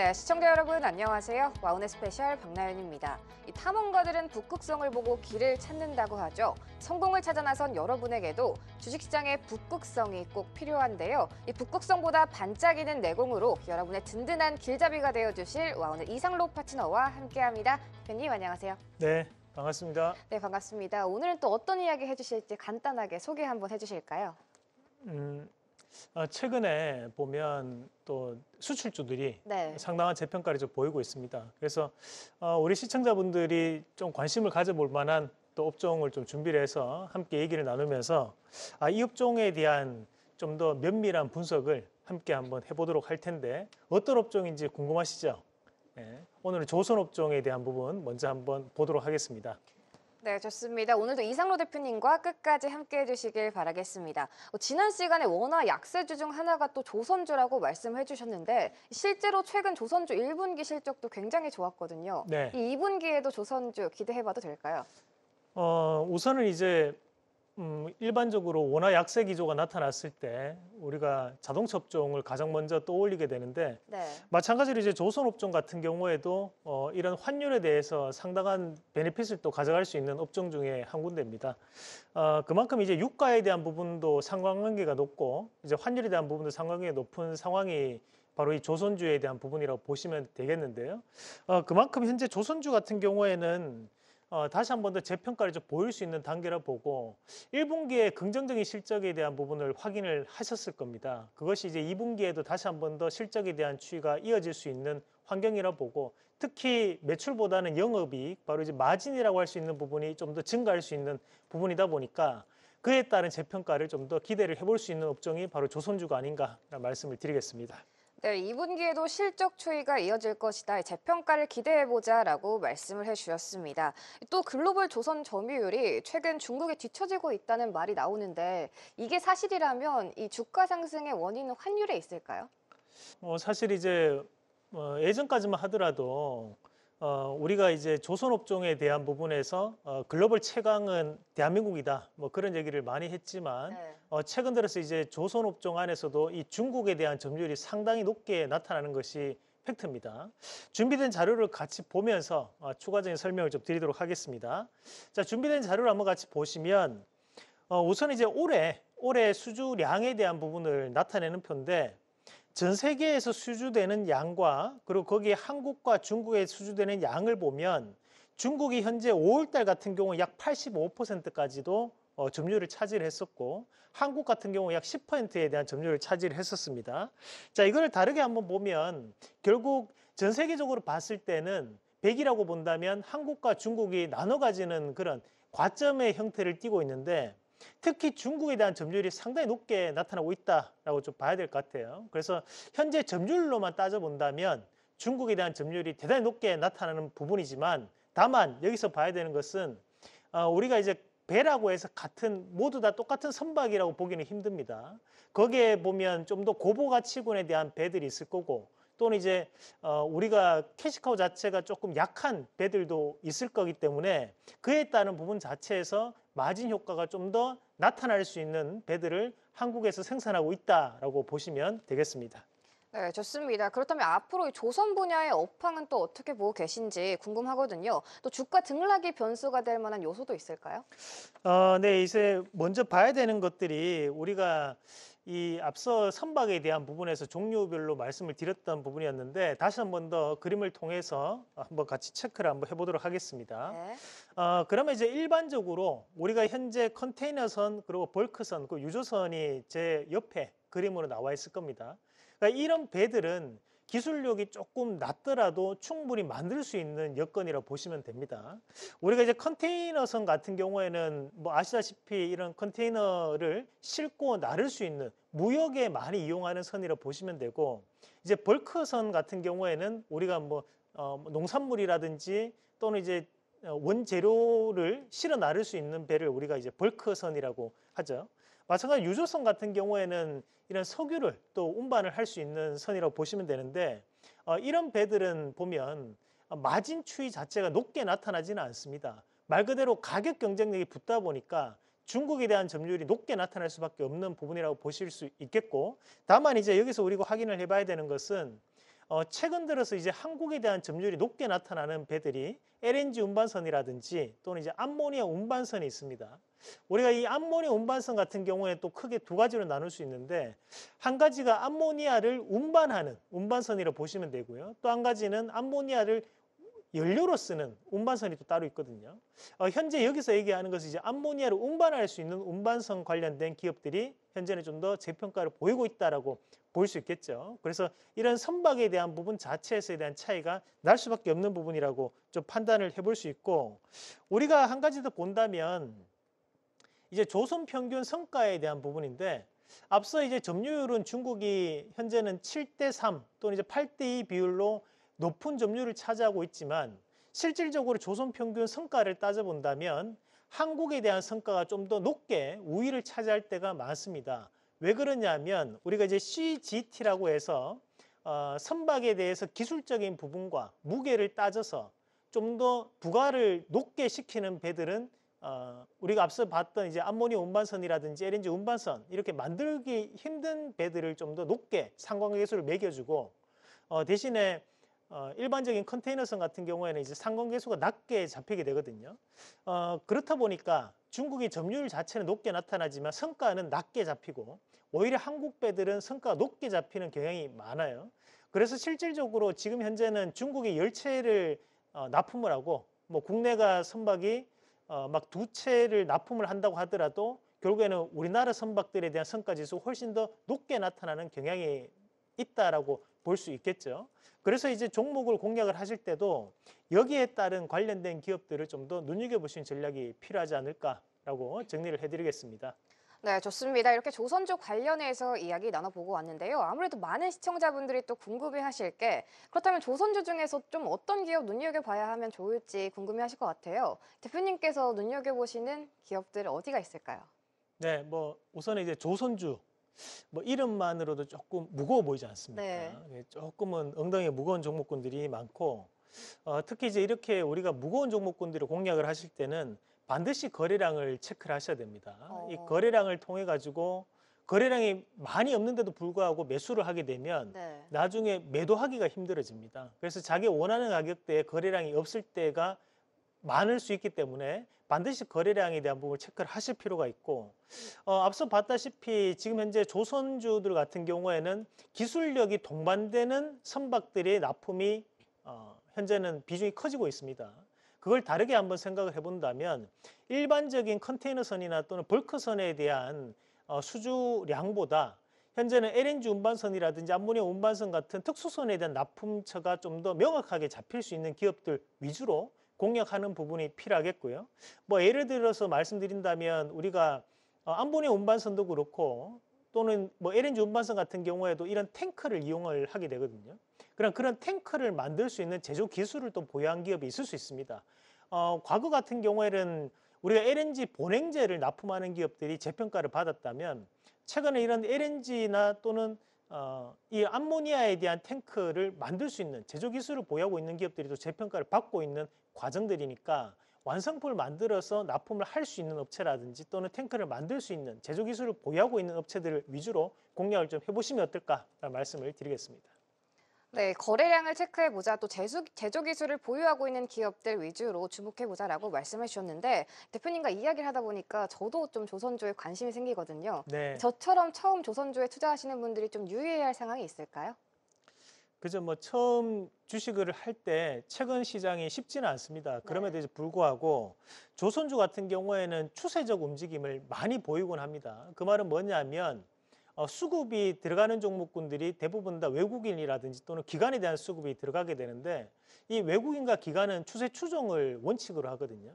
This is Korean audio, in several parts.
네, 시청자 여러분 안녕하세요. 와우넷 스페셜 박나연입니다. 이 탐험가들은 북극성을 보고 길을 찾는다고 하죠. 성공을 찾아 나선 여러분에게도 주식시장의 북극성이 꼭 필요한데요. 이 북극성보다 반짝이는 내공으로 여러분의 든든한 길잡이가 되어주실 와우넷 이상로 파트너와 함께합니다. 대표님 안녕하세요. 네, 반갑습니다. 네, 반갑습니다. 오늘은 또 어떤 이야기 해주실지 간단하게 소개 한번 해주실까요? 음, 어, 최근에 보면 또 수출주들이 네. 상당한 재평가를 좀 보이고 있습니다. 그래서 어, 우리 시청자분들이 좀 관심을 가져볼 만한 또 업종을 좀 준비를 해서 함께 얘기를 나누면서 아, 이 업종에 대한 좀 더 면밀한 분석을 함께 한번 해보도록 할 텐데 어떤 업종인지 궁금하시죠? 네, 오늘은 조선 업종에 대한 부분 먼저 한번 보도록 하겠습니다. 네, 좋습니다. 오늘도 이상로 대표님과 끝까지 함께 해 주시길 바라겠습니다. 어, 지난 시간에 원화 약세주 중 하나가 또 조선주라고 말씀해 주셨는데 실제로 최근 조선주 1분기 실적도 굉장히 좋았거든요. 네. 이 2분기에도 조선주 기대해 봐도 될까요? 어, 우선은 이제 음, 일반적으로 원화 약세 기조가 나타났을 때 우리가 자동차 업종을 가장 먼저 떠올리게 되는데 네. 마찬가지로 이제 조선 업종 같은 경우에도 어, 이런 환율에 대해서 상당한 베네핏을 또 가져갈 수 있는 업종 중에 한 군데입니다. 어, 그만큼 이제 유가에 대한 부분도 상관관계가 높고 이제 환율에 대한 부분도 상관관계가 높은 상황이 바로 이 조선주에 대한 부분이라고 보시면 되겠는데요. 어, 그만큼 현재 조선주 같은 경우에는 어, 다시 한 번 더 재평가를 좀 보일 수 있는 단계라 보고 1분기에 긍정적인 실적에 대한 부분을 확인을 하셨을 겁니다. 그것이 이제 2분기에도 다시 한 번 더 실적에 대한 추이가 이어질 수 있는 환경이라 보고 특히 매출보다는 영업이익, 바로 이제 마진이라고 할 수 있는 부분이 좀 더 증가할 수 있는 부분이다 보니까 그에 따른 재평가를 좀 더 기대를 해볼 수 있는 업종이 바로 조선주가 아닌가라는 말씀을 드리겠습니다. 네, 2분기에도 실적 추이가 이어질 것이다. 재평가를 기대해보자라고 말씀을 해주셨습니다. 또 글로벌 조선 점유율이 최근 중국에 뒤처지고 있다는 말이 나오는데 이게 사실이라면 이 주가 상승의 원인은 환율에 있을까요? 어, 사실 이제 어, 예전까지만 하더라도 어, 우리가 이제 조선 업종에 대한 부분에서 어, 글로벌 최강은 대한민국이다. 뭐 그런 얘기를 많이 했지만 네. 어, 최근 들어서 이제 조선 업종 안에서도 이 중국에 대한 점유율이 상당히 높게 나타나는 것이 팩트입니다. 준비된 자료를 같이 보면서 어, 추가적인 설명을 좀 드리도록 하겠습니다. 자, 준비된 자료를 한번 같이 보시면 어, 우선 이제 올해 올해 수주량에 대한 부분을 나타내는 표인데 전 세계에서 수주되는 양과 그리고 거기에 한국과 중국에 수주되는 양을 보면 중국이 현재 5월달 같은 경우 약 85%까지도 어, 점유율을 차지를 했었고 한국 같은 경우 약 10%에 대한 점유율을 차지를 했었습니다. 자, 이걸 다르게 한번 보면 결국 전 세계적으로 봤을 때는 100이라고 본다면 한국과 중국이 나눠 가지는 그런 과점의 형태를 띠고 있는데 특히 중국에 대한 점유율이 상당히 높게 나타나고 있다라고 좀 봐야 될 것 같아요. 그래서 현재 점유율로만 따져본다면 중국에 대한 점유율이 대단히 높게 나타나는 부분이지만 다만 여기서 봐야 되는 것은 어, 우리가 이제 배라고 해서 같은 모두 다 똑같은 선박이라고 보기는 힘듭니다. 거기에 보면 좀 더 고부가치군에 대한 배들이 있을 거고 또는 이제 어, 우리가 캐시카우 자체가 조금 약한 배들도 있을 거기 때문에 그에 따른 부분 자체에서 마진 효과가 좀 더 나타날 수 있는 배들을 한국에서 생산하고 있다라고 보시면 되겠습니다. 네, 좋습니다. 그렇다면 앞으로 이 조선 분야의 업황은 또 어떻게 보고 계신지 궁금하거든요. 또 주가 등락이 변수가 될 만한 요소도 있을까요? 어, 네, 이제 먼저 봐야 되는 것들이 우리가 이 앞서 선박에 대한 부분에서 종류별로 말씀을 드렸던 부분이었는데 다시 한 번 더 그림을 통해서 한번 같이 체크를 한번 해보도록 하겠습니다. 네. 어, 그러면 이제 일반적으로 우리가 현재 컨테이너선 그리고 벌크선, 그 유조선이 제 옆에 그림으로 나와 있을 겁니다. 그러니까 이런 배들은 기술력이 조금 낮더라도 충분히 만들 수 있는 여건이라고 보시면 됩니다. 우리가 이제 컨테이너선 같은 경우에는 뭐 아시다시피 이런 컨테이너를 싣고 나를 수 있는 무역에 많이 이용하는 선이라고 보시면 되고 이제 벌크선 같은 경우에는 우리가 뭐 어, 농산물이라든지 또는 이제 어, 원재료를 실어 나를 수 있는 배를 우리가 이제 벌크선이라고 하죠. 마찬가지 유조선 같은 경우에는 이런 석유를 또 운반을 할 수 있는 선이라고 보시면 되는데 어, 이런 배들은 보면 마진 추이 자체가 높게 나타나지는 않습니다. 말 그대로 가격 경쟁력이 붙다 보니까 중국에 대한 점유율이 높게 나타날 수밖에 없는 부분이라고 보실 수 있겠고 다만 이제 여기서 우리가 확인을 해봐야 되는 것은 어, 최근 들어서 이제 한국에 대한 점유율이 높게 나타나는 배들이 LNG 운반선이라든지 또는 이제 암모니아 운반선이 있습니다. 우리가 이 암모니아 운반선 같은 경우에 또 크게 두 가지로 나눌 수 있는데 한 가지가 암모니아를 운반하는 운반선이라고 보시면 되고요. 또 한 가지는 암모니아를 연료로 쓰는 운반선이 또 따로 있거든요. 어, 현재 여기서 얘기하는 것은 이제 암모니아를 운반할 수 있는 운반선 관련된 기업들이 현재는 좀 더 재평가를 보이고 있다라고 볼 수 있겠죠. 그래서 이런 선박에 대한 부분 자체에서에 대한 차이가 날 수밖에 없는 부분이라고 좀 판단을 해볼 수 있고 우리가 한 가지 더 본다면 이제 조선 평균 성과에 대한 부분인데 앞서 이제 점유율은 중국이 현재는 7대 3 또는 이제 8대 2 비율로 높은 점유율을 차지하고 있지만 실질적으로 조선 평균 성과를 따져본다면 한국에 대한 성과가 좀 더 높게 우위를 차지할 때가 많습니다. 왜 그러냐면 우리가 이제 CGT라고 해서 어, 선박에 대해서 기술적인 부분과 무게를 따져서 좀 더 부가를 높게 시키는 배들은 어, 우리가 앞서 봤던 이제 암모니아 운반선이라든지 LNG 운반선 이렇게 만들기 힘든 배들을 좀 더 높게 상관계수를 매겨주고 어, 대신에 어, 일반적인 컨테이너선 같은 경우에는 이제 상관계수가 낮게 잡히게 되거든요. 어, 그렇다 보니까 중국의 점유율 자체는 높게 나타나지만 성과는 낮게 잡히고 오히려 한국 배들은 성과가 높게 잡히는 경향이 많아요. 그래서 실질적으로 지금 현재는 중국의 열채를 어, 납품을 하고 뭐 국내가 선박이 어, 막 두 채를 납품을 한다고 하더라도 결국에는 우리나라 선박들에 대한 성과 지수 훨씬 더 높게 나타나는 경향이 있다라고 볼 수 있겠죠. 그래서 이제 종목을 공략을 하실 때도 여기에 따른 관련된 기업들을 좀 더 눈여겨보시는 전략이 필요하지 않을까라고 정리를 해드리겠습니다. 네, 좋습니다. 이렇게 조선주 관련해서 이야기 나눠보고 왔는데요. 아무래도 많은 시청자분들이 또 궁금해하실 게 그렇다면 조선주 중에서 좀 어떤 기업 눈여겨봐야 하면 좋을지 궁금해하실 것 같아요. 대표님께서 눈여겨보시는 기업들 어디가 있을까요? 네, 뭐 우선은 이제 조선주 뭐 이름만으로도 조금 무거워 보이지 않습니까? 네. 예, 조금은 엉덩이에 무거운 종목군들이 많고 어, 특히 이제 이렇게 우리가 무거운 종목군들을 공략을 하실 때는 반드시 거래량을 체크를 하셔야 됩니다. 이 어. 거래량을 통해 가지고 거래량이 많이 없는데도 불구하고 매수를 하게 되면 네. 나중에 매도하기가 힘들어집니다. 그래서 자기 원하는 가격대에 거래량이 없을 때가 많을 수 있기 때문에 반드시 거래량에 대한 부분을 체크를 하실 필요가 있고 어, 앞서 봤다시피 지금 현재 조선주들 같은 경우에는 기술력이 동반되는 선박들의 납품이 어, 현재는 비중이 커지고 있습니다. 그걸 다르게 한번 생각을 해본다면 일반적인 컨테이너선이나 또는 벌크선에 대한 어, 수주량보다 현재는 LNG 운반선이라든지 암모니아 운반선 같은 특수선에 대한 납품처가 좀 더 명확하게 잡힐 수 있는 기업들 위주로 공략하는 부분이 필요하겠고요. 뭐 예를 들어서 말씀드린다면 우리가 어, 암모니아 운반선도 그렇고 또는 뭐 LNG 운반선 같은 경우에도 이런 탱크를 이용을 하게 되거든요. 그런 그런 탱크를 만들 수 있는 제조 기술을 또 보유한 기업이 있을 수 있습니다. 어, 과거 같은 경우에는 우리가 LNG 본행제를 납품하는 기업들이 재평가를 받았다면 최근에 이런 LNG나 또는 어, 이 암모니아에 대한 탱크를 만들 수 있는 제조 기술을 보유하고 있는 기업들이 또 재평가를 받고 있는 과정들이니까 완성품을 만들어서 납품을 할 수 있는 업체라든지 또는 탱크를 만들 수 있는 제조 기술을 보유하고 있는 업체들을 위주로 공략을 좀 해보시면 어떨까라는 말씀을 드리겠습니다. 네, 거래량을 체크해보자, 또 제조, 제조 기술을 보유하고 있는 기업들 위주로 주목해보자라고 말씀해 주셨는데 대표님과 이야기를 하다 보니까 저도 좀 조선주에 관심이 생기거든요. 네. 저처럼 처음 조선주에 투자하시는 분들이 좀 유의해야 할 상황이 있을까요? 그죠. 뭐 처음 주식을 할 때 최근 시장이 쉽지는 않습니다. 그럼에도 네. 불구하고 조선주 같은 경우에는 추세적 움직임을 많이 보이곤 합니다. 그 말은 뭐냐면 어, 수급이 들어가는 종목군들이 대부분 다 외국인이라든지 또는 기관에 대한 수급이 들어가게 되는데 이 외국인과 기관은 추세 추종을 원칙으로 하거든요.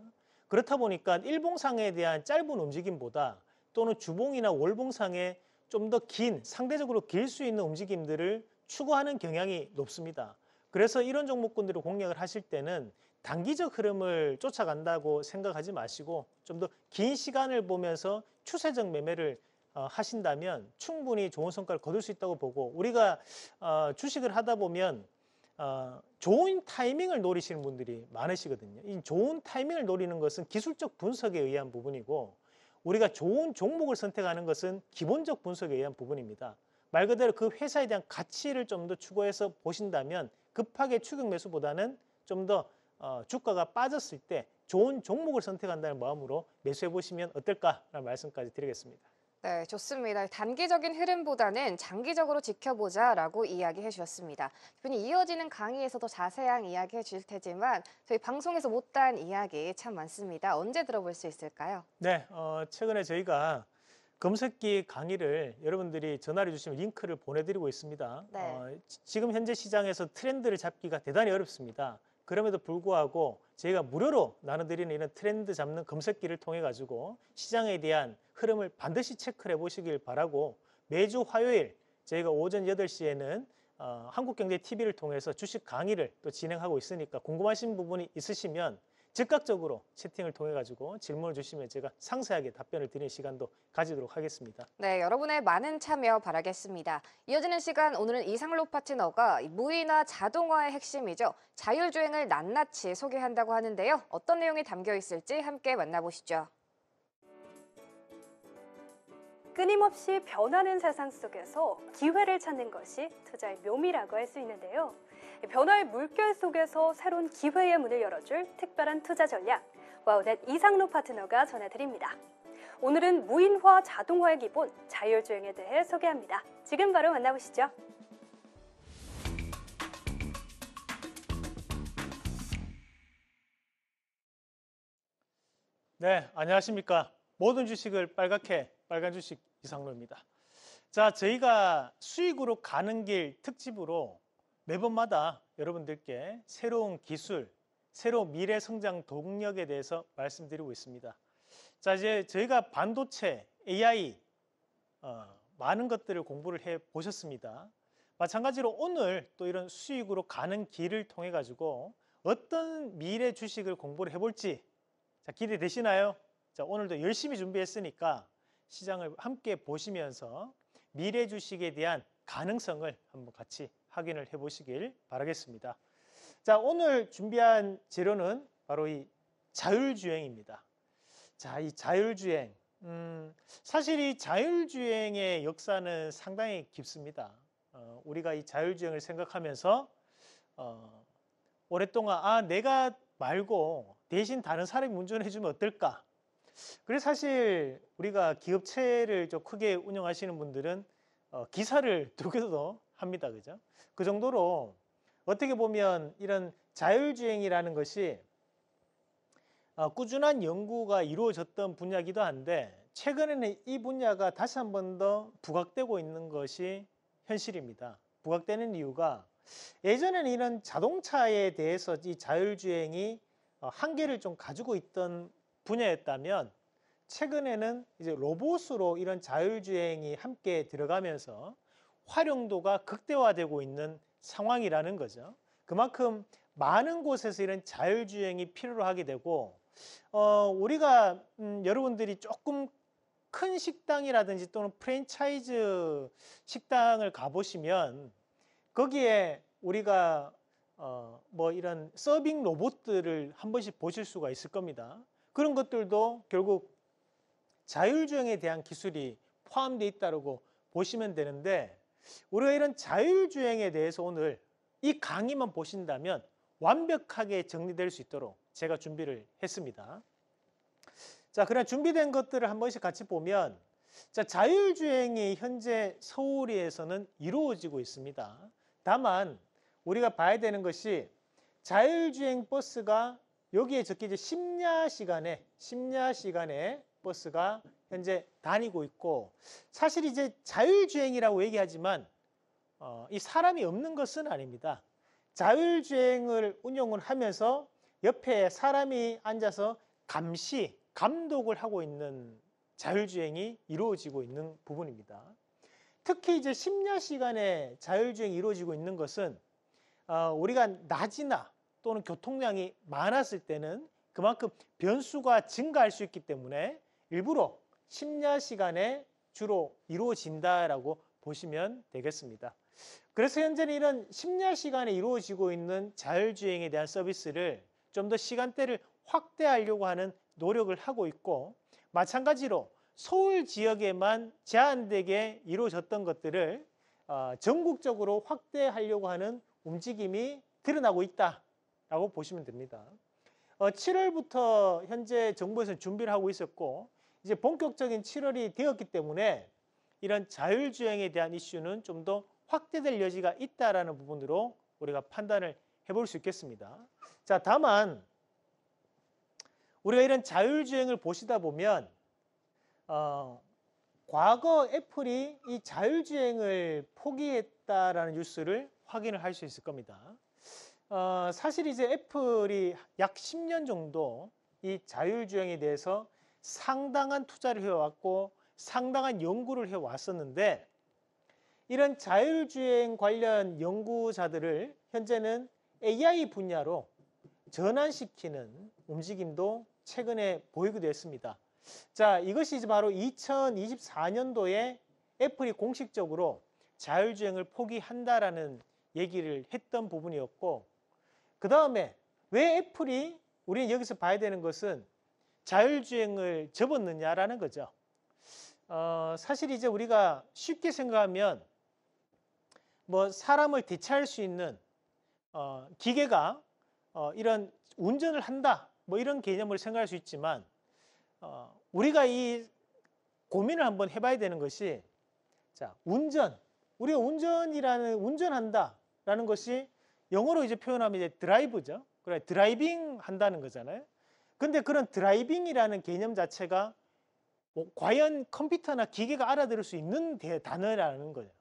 그렇다 보니까 일봉상에 대한 짧은 움직임보다 또는 주봉이나 월봉상에 좀 더 긴 상대적으로 길 수 있는 움직임들을 추구하는 경향이 높습니다. 그래서 이런 종목군들을 공략을 하실 때는 단기적 흐름을 쫓아간다고 생각하지 마시고 좀 더 긴 시간을 보면서 추세적 매매를 어, 하신다면 충분히 좋은 성과를 거둘 수 있다고 보고 우리가 어, 주식을 하다 보면 어, 좋은 타이밍을 노리시는 분들이 많으시거든요. 이 좋은 타이밍을 노리는 것은 기술적 분석에 의한 부분이고 우리가 좋은 종목을 선택하는 것은 기본적 분석에 의한 부분입니다. 말 그대로 그 회사에 대한 가치를 좀 더 추구해서 보신다면 급하게 추격 매수보다는 좀더 어, 주가가 빠졌을 때 좋은 종목을 선택한다는 마음으로 매수해 보시면 어떨까라는 말씀까지 드리겠습니다. 네, 좋습니다. 단기적인 흐름보다는 장기적으로 지켜보자라고 이야기해 주셨습니다. 대표님 이어지는 강의에서도 자세한 이야기해 주실 테지만 저희 방송에서 못다한 이야기 참 많습니다. 언제 들어볼 수 있을까요? 네, 어, 최근에 저희가 검색기 강의를 여러분들이 전화를 주시면 링크를 보내드리고 있습니다. 네. 어, 지- 지금 현재 시장에서 트렌드를 잡기가 대단히 어렵습니다. 그럼에도 불구하고 저희가 무료로 나눠드리는 이런 트렌드 잡는 검색기를 통해 가지고 시장에 대한 흐름을 반드시 체크를 해보시길 바라고 매주 화요일 저희가 오전 8시에는 어, 한국경제TV를 통해서 주식 강의를 또 진행하고 있으니까 궁금하신 부분이 있으시면 즉각적으로 채팅을 통해 가지고 질문을 주시면 제가 상세하게 답변을 드리는 시간도 가지도록 하겠습니다. 네, 여러분의 많은 참여 바라겠습니다. 이어지는 시간 오늘은 이상로 파트너가 이 무이나 자동화의 핵심이죠. 자율주행을 낱낱이 소개한다고 하는데요. 어떤 내용이 담겨 있을지 함께 만나보시죠. 끊임없이 변하는 세상 속에서 기회를 찾는 것이 투자의 묘미라고 할 수 있는데요. 변화의 물결 속에서 새로운 기회의 문을 열어줄 특별한 투자 전략, 와우넷 이상로 파트너가 전해드립니다. 오늘은 무인화 자동화의 기본, 자율주행에 대해 소개합니다. 지금 바로 만나보시죠. 네, 안녕하십니까. 모든 주식을 빨갛게 빨간 주식 이상로입니다. 자, 저희가 수익으로 가는 길 특집으로 매번마다 여러분들께 새로운 기술, 새로운 미래 성장 동력에 대해서 말씀드리고 있습니다. 자, 이제 저희가 반도체, AI 어, 많은 것들을 공부를 해 보셨습니다. 마찬가지로 오늘 또 이런 수익으로 가는 길을 통해 가지고 어떤 미래 주식을 공부를 해볼지 자, 기대되시나요? 자, 오늘도 열심히 준비했으니까 시장을 함께 보시면서 미래 주식에 대한 가능성을 한번 같이 확인을 해 보시길 바라겠습니다. 자, 오늘 준비한 재료는 바로 이 자율주행입니다. 자, 이 자율주행. 음, 사실 이 자율주행의 역사는 상당히 깊습니다. 어, 우리가 이 자율주행을 생각하면서 어, 오랫동안 아, 내가 말고 대신 다른 사람이 운전해 주면 어떨까? 그래서 사실 우리가 기업체를 좀 크게 운영하시는 분들은 어, 기사를 두고도 합니다. 그죠? 그 정도로 어떻게 보면 이런 자율주행이라는 것이 어, 꾸준한 연구가 이루어졌던 분야기도 한데 최근에는 이 분야가 다시 한 번 더 부각되고 있는 것이 현실입니다. 부각되는 이유가 예전에는 이런 자동차에 대해서 이 자율주행이 어, 한계를 좀 가지고 있던 분야였다면 최근에는 이제 로봇으로 이런 자율주행이 함께 들어가면서 활용도가 극대화되고 있는 상황이라는 거죠. 그만큼 많은 곳에서 이런 자율주행이 필요로 하게 되고 어, 우리가 음, 여러분들이 조금 큰 식당이라든지 또는 프랜차이즈 식당을 가보시면 거기에 우리가 어, 뭐 이런 서빙 로봇들을 한 번씩 보실 수가 있을 겁니다. 그런 것들도 결국 자율주행에 대한 기술이 포함되어 있다고 보시면 되는데 우리가 이런 자율주행에 대해서 오늘 이 강의만 보신다면 완벽하게 정리될 수 있도록 제가 준비를 했습니다. 자, 그럼 준비된 것들을 한 번씩 같이 보면 자, 자율주행이 현재 서울에서는 이루어지고 있습니다. 다만 우리가 봐야 되는 것이 자율주행 버스가 여기에 적혀 이제 심야 시간에 심야 시간에 버스가 현재 다니고 있고 사실 이제 자율주행이라고 얘기하지만 어, 이 사람이 없는 것은 아닙니다. 자율주행을 운영을 하면서 옆에 사람이 앉아서 감시, 감독을 하고 있는 자율주행이 이루어지고 있는 부분입니다. 특히 이제 심야 시간에 자율주행이 이루어지고 있는 것은 어, 우리가 낮이나 또는 교통량이 많았을 때는 그만큼 변수가 증가할 수 있기 때문에 일부러 심야 시간에 주로 이루어진다라고 보시면 되겠습니다. 그래서 현재는 이런 심야 시간에 이루어지고 있는 자율주행에 대한 서비스를 좀 더 시간대를 확대하려고 하는 노력을 하고 있고 마찬가지로 서울 지역에만 제한되게 이루어졌던 것들을 어, 전국적으로 확대하려고 하는 움직임이 드러나고 있다라고 보시면 됩니다. 어, 7월부터 현재 정부에서 준비를 하고 있었고 이제 본격적인 7월이 되었기 때문에 이런 자율주행에 대한 이슈는 좀 더 확대될 여지가 있다라는 부분으로 우리가 판단을 해볼 수 있겠습니다. 자, 다만 우리가 이런 자율주행을 보시다 보면 어, 과거 애플이 이 자율주행을 포기했다라는 뉴스를 확인을 할 수 있을 겁니다. 어, 사실 이제 애플이 약 10년 정도 이 자율주행에 대해서 상당한 투자를 해왔고 상당한 연구를 해왔었는데 이런 자율주행 관련 연구자들을 현재는 AI 분야로 전환시키는 움직임도 최근에 보이기도 했습니다. 자, 이것이 바로 2024년도에 애플이 공식적으로 자율주행을 포기한다라는 얘기를 했던 부분이었고, 그 다음에 왜 애플이 우리는 여기서 봐야 되는 것은 자율주행을 접었느냐라는 거죠. 어, 사실 이제 우리가 쉽게 생각하면 뭐 사람을 대체할 수 있는 어, 기계가 어, 이런 운전을 한다 뭐 이런 개념을 생각할 수 있지만 어, 우리가 이 고민을 한번 해봐야 되는 것이 자 운전 우리가 운전이라는 운전한다라는 것이 영어로 이제 표현하면 이제 drive죠. 그래 driving 한다는 거잖아요. 근데 그런 driving이라는 개념 자체가 뭐 과연 컴퓨터나 기계가 알아들을 수 있는 대- 단어라는 거예요.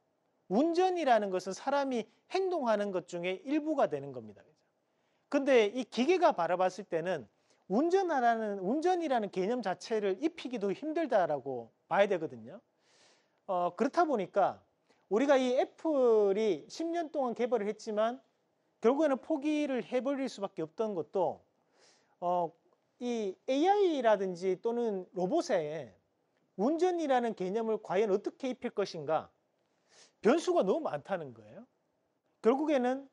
운전이라는 것은 사람이 행동하는 것 중에 일부가 되는 겁니다. 근데 이 기계가 바라봤을 때는 운전하라는 운전이라는 개념 자체를 입히기도 힘들다라고 봐야 되거든요. 어, 그렇다 보니까 우리가 이 애플이 10년 동안 개발을 했지만 결국에는 포기를 해버릴 수밖에 없던 것도 어, 이 AI라든지 또는 로봇에 운전이라는 개념을 과연 어떻게 입힐 것인가 변수가 너무 많다는 거예요. 결국에는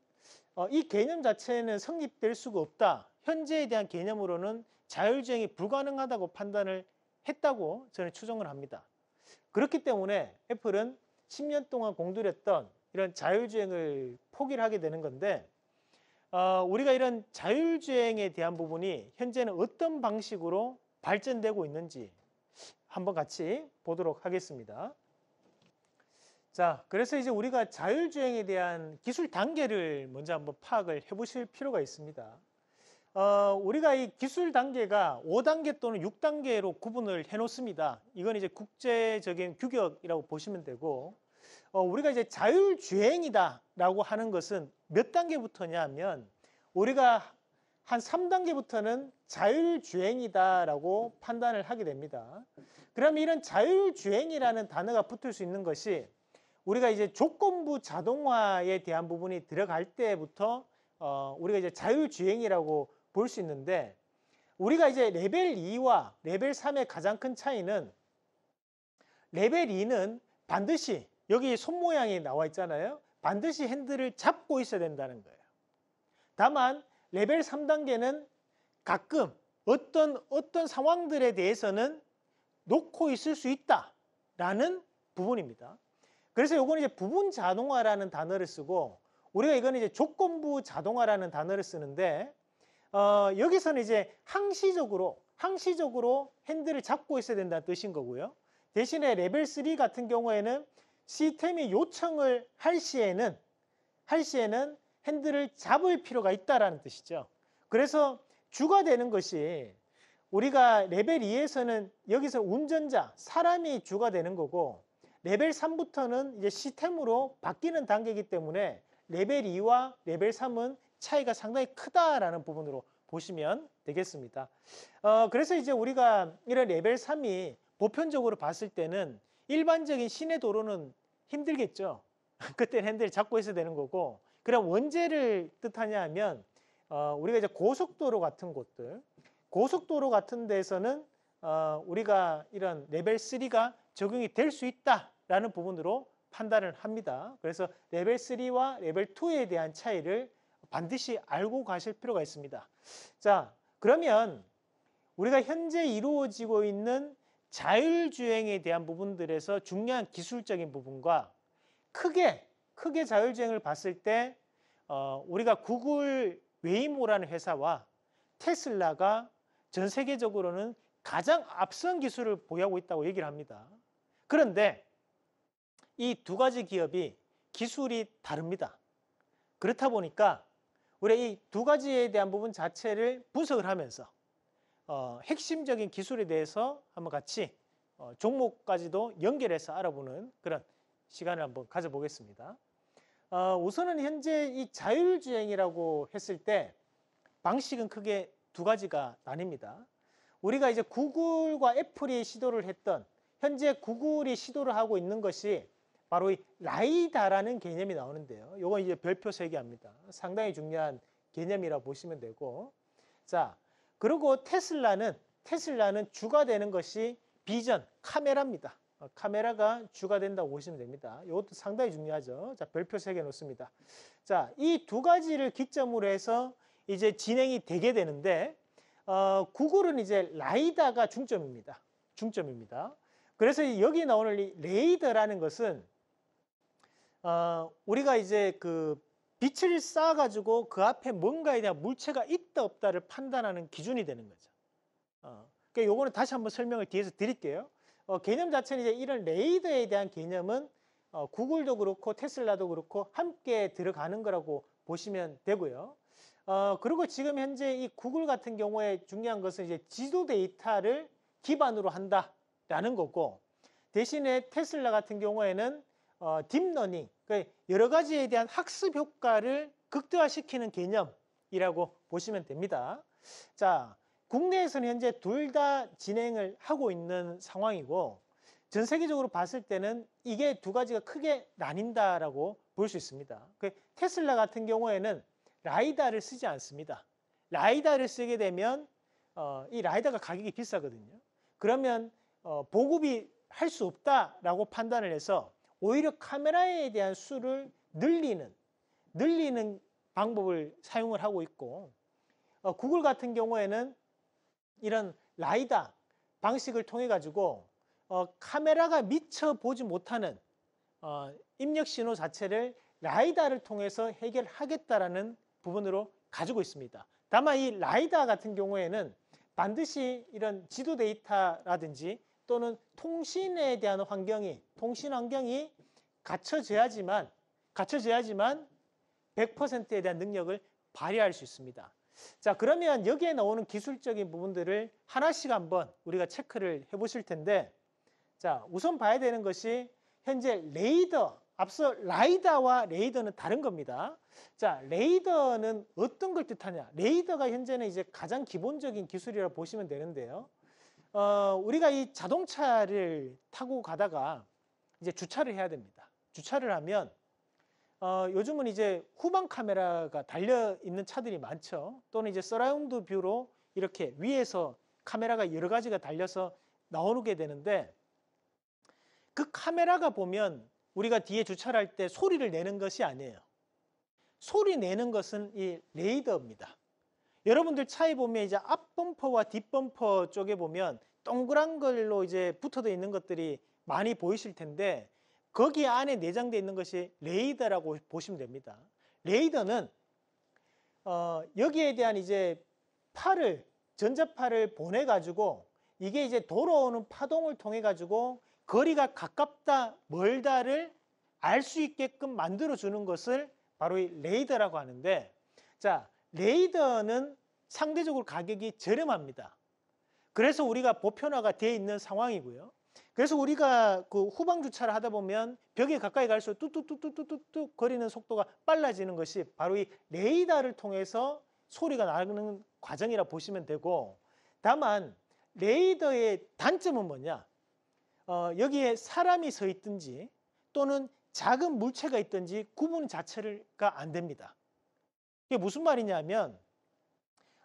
어, 이 개념 자체는 성립될 수가 없다. 현재에 대한 개념으로는 자율주행이 불가능하다고 판단을 했다고 저는 추정을 합니다. 그렇기 때문에 애플은 10년 동안 공들였던 이런 자율주행을 포기를 하게 되는 건데 어, 우리가 이런 자율주행에 대한 부분이 현재는 어떤 방식으로 발전되고 있는지 한번 같이 보도록 하겠습니다. 자, 그래서 이제 우리가 자율주행에 대한 기술 단계를 먼저 한번 파악을 해보실 필요가 있습니다. 어, 우리가 이 기술 단계가 5단계 또는 6단계로 구분을 해놓습니다. 이건 이제 국제적인 규격이라고 보시면 되고, 어, 우리가 이제 자율주행이다라고 하는 것은 몇 단계부터냐 하면, 우리가 한 3단계부터는 자율주행이다라고 판단을 하게 됩니다. 그러면 이런 자율주행이라는 단어가 붙을 수 있는 것이 우리가 이제 조건부 자동화에 대한 부분이 들어갈 때부터 어, 우리가 이제 자율주행이라고 볼 수 있는데 우리가 이제 레벨 2와 레벨 3의 가장 큰 차이는 레벨 2는 반드시 여기 손 모양이 나와 있잖아요. 반드시 핸들을 잡고 있어야 된다는 거예요. 다만 레벨 3단계는 가끔 어떤 어떤 상황들에 대해서는 놓고 있을 수 있다라는 부분입니다. 그래서 요거는 이제 부분 자동화라는 단어를 쓰고 우리가 이거는 이제 조건부 자동화라는 단어를 쓰는데 어, 여기서는 이제 항시적으로 항시적으로 핸들을 잡고 있어야 된다는 뜻인 거고요. 대신에 레벨 3 같은 경우에는 시스템이 요청을 할 시에는 할 시에는 핸들을 잡을 필요가 있다라는 뜻이죠. 그래서 주가 되는 것이 우리가 레벨 2에서는 여기서 운전자, 사람이 주가 되는 거고 레벨 3부터는 이제 시스템으로 바뀌는 단계이기 때문에 레벨 2와 레벨 3은 차이가 상당히 크다라는 부분으로 보시면 되겠습니다. 어, 그래서 이제 우리가 이런 레벨 3이 보편적으로 봤을 때는 일반적인 시내 도로는 힘들겠죠. 그때 핸들 잡고 있어야 되는 거고, 그럼 언제를 뜻하냐 하면 어, 우리가 이제 고속도로 같은 곳들, 고속도로 같은 데서는 어, 우리가 이런 레벨 3가 적용이 될 수 있다라는 부분으로 판단을 합니다. 그래서 레벨 3와 레벨 2에 대한 차이를 반드시 알고 가실 필요가 있습니다. 자, 그러면 우리가 현재 이루어지고 있는 자율주행에 대한 부분들에서 중요한 기술적인 부분과 크게 크게 자율주행을 봤을 때 어, 우리가 구글 웨이모라는 회사와 테슬라가 전 세계적으로는 가장 앞선 기술을 보유하고 있다고 얘기를 합니다. 그런데 이 두 가지 기업이 기술이 다릅니다. 그렇다 보니까 우리 이 두 가지에 대한 부분 자체를 분석을 하면서 어, 핵심적인 기술에 대해서 한번 같이 어, 종목까지도 연결해서 알아보는 그런 시간을 한번 가져보겠습니다. 어, 우선은 현재 이 자율주행이라고 했을 때 방식은 크게 두 가지가 나뉩니다. 우리가 이제 구글과 애플이 시도를 했던 현재 구글이 시도를 하고 있는 것이 바로 이 라이다라는 개념이 나오는데요. 이건 이제 별표 3개 합니다. 상당히 중요한 개념이라 보시면 되고. 자, 그리고 테슬라는 테슬라는 주가 되는 것이 비전, 카메라입니다. 어, 카메라가 주가 된다고 보시면 됩니다. 이것도 상당히 중요하죠. 자, 별표 3개 놓습니다. 자, 이 두 가지를 기점으로 해서 이제 진행이 되게 되는데 어, 구글은 이제 라이다가 중점입니다. 중점입니다. 그래서 여기 나오는 이 레이더라는 것은 어, 우리가 이제 그 빛을 쏴가지고 그 앞에 뭔가에 대한 물체가 있다 없다를 판단하는 기준이 되는 거죠. 어, 그러니까 요거는 다시 한번 설명을 뒤에서 드릴게요. 어, 개념 자체는 이제 이런 레이더에 대한 개념은 어, 구글도 그렇고 테슬라도 그렇고 함께 들어가는 거라고 보시면 되고요. 어, 그리고 지금 현재 이 구글 같은 경우에 중요한 것은 이제 지도 데이터를 기반으로 한다라는 거고 대신에 테슬라 같은 경우에는 어, deep learning, 그러니까 여러 가지에 대한 학습 효과를 극대화시키는 개념이라고 보시면 됩니다. 자, 국내에서는 현재 둘 다 진행을 하고 있는 상황이고 전 세계적으로 봤을 때는 이게 두 가지가 크게 나뉜다라고 볼 수 있습니다. 그 테슬라 같은 경우에는 라이다를 쓰지 않습니다. 라이다를 쓰게 되면 어, 이 라이다가 가격이 비싸거든요. 그러면 어, 보급이 할 수 없다라고 판단을 해서 오히려 카메라에 대한 수를 늘리는 늘리는 방법을 사용을 하고 있고 어, 구글 같은 경우에는 이런 라이다 방식을 통해 가지고 어, 카메라가 미처 보지 못하는 어, 입력 신호 자체를 LiDAR를 통해서 해결하겠다라는 부분으로 가지고 있습니다. 다만 이 라이다 같은 경우에는 반드시 이런 지도 데이터라든지 또는 통신에 대한 환경이 통신 환경이 갖춰져야지만 갖춰져야지만 100%에 대한 능력을 발휘할 수 있습니다. 자, 그러면 여기에 나오는 기술적인 부분들을 하나씩 한번 우리가 체크를 해 보실 텐데 자, 우선 봐야 되는 것이 현재 레이더 앞서 라이다와 레이더는 다른 겁니다. 자, 레이더는 어떤 걸 뜻하냐? 레이더가 현재는 이제 가장 기본적인 기술이라고 보시면 되는데요. 어, 우리가 이 자동차를 타고 가다가 이제 주차를 해야 됩니다. 주차를 하면 어, 요즘은 이제 후방 카메라가 달려 있는 차들이 많죠. 또는 이제 surround view로 이렇게 위에서 카메라가 여러 가지가 달려서 나오게 되는데 그 카메라가 보면 우리가 뒤에 주차를 할 때 소리를 내는 것이 아니에요. 소리 내는 것은 이 레이더입니다. 여러분들 차에 보면 이제 앞 범퍼와 뒷 범퍼 쪽에 보면 동그란 걸로 이제 붙어져 있는 것들이 많이 보이실 텐데 거기 안에 내장되어 있는 것이 레이더라고 보시면 됩니다. 레이더는 어, 여기에 대한 이제 팔을 전자파를 보내 가지고 이게 이제 돌아오는 파동을 통해 가지고 거리가 가깝다 멀다를 알 수 있게끔 만들어 주는 것을 바로 이 레이더라고 하는데 자 레이더는 상대적으로 가격이 저렴합니다. 그래서 우리가 보편화가 되어 있는 상황이고요. 그래서 우리가 그 후방 주차를 하다 보면 벽에 가까이 갈수록 뚝뚝뚝뚝뚝뚝 거리는 속도가 빨라지는 것이 바로 이 레이더를 통해서 소리가 나는 과정이라 보시면 되고 다만 레이더의 단점은 뭐냐? 어, 여기에 사람이 서 있든지 또는 작은 물체가 있든지 구분 자체가 안 됩니다. 이게 무슨 말이냐면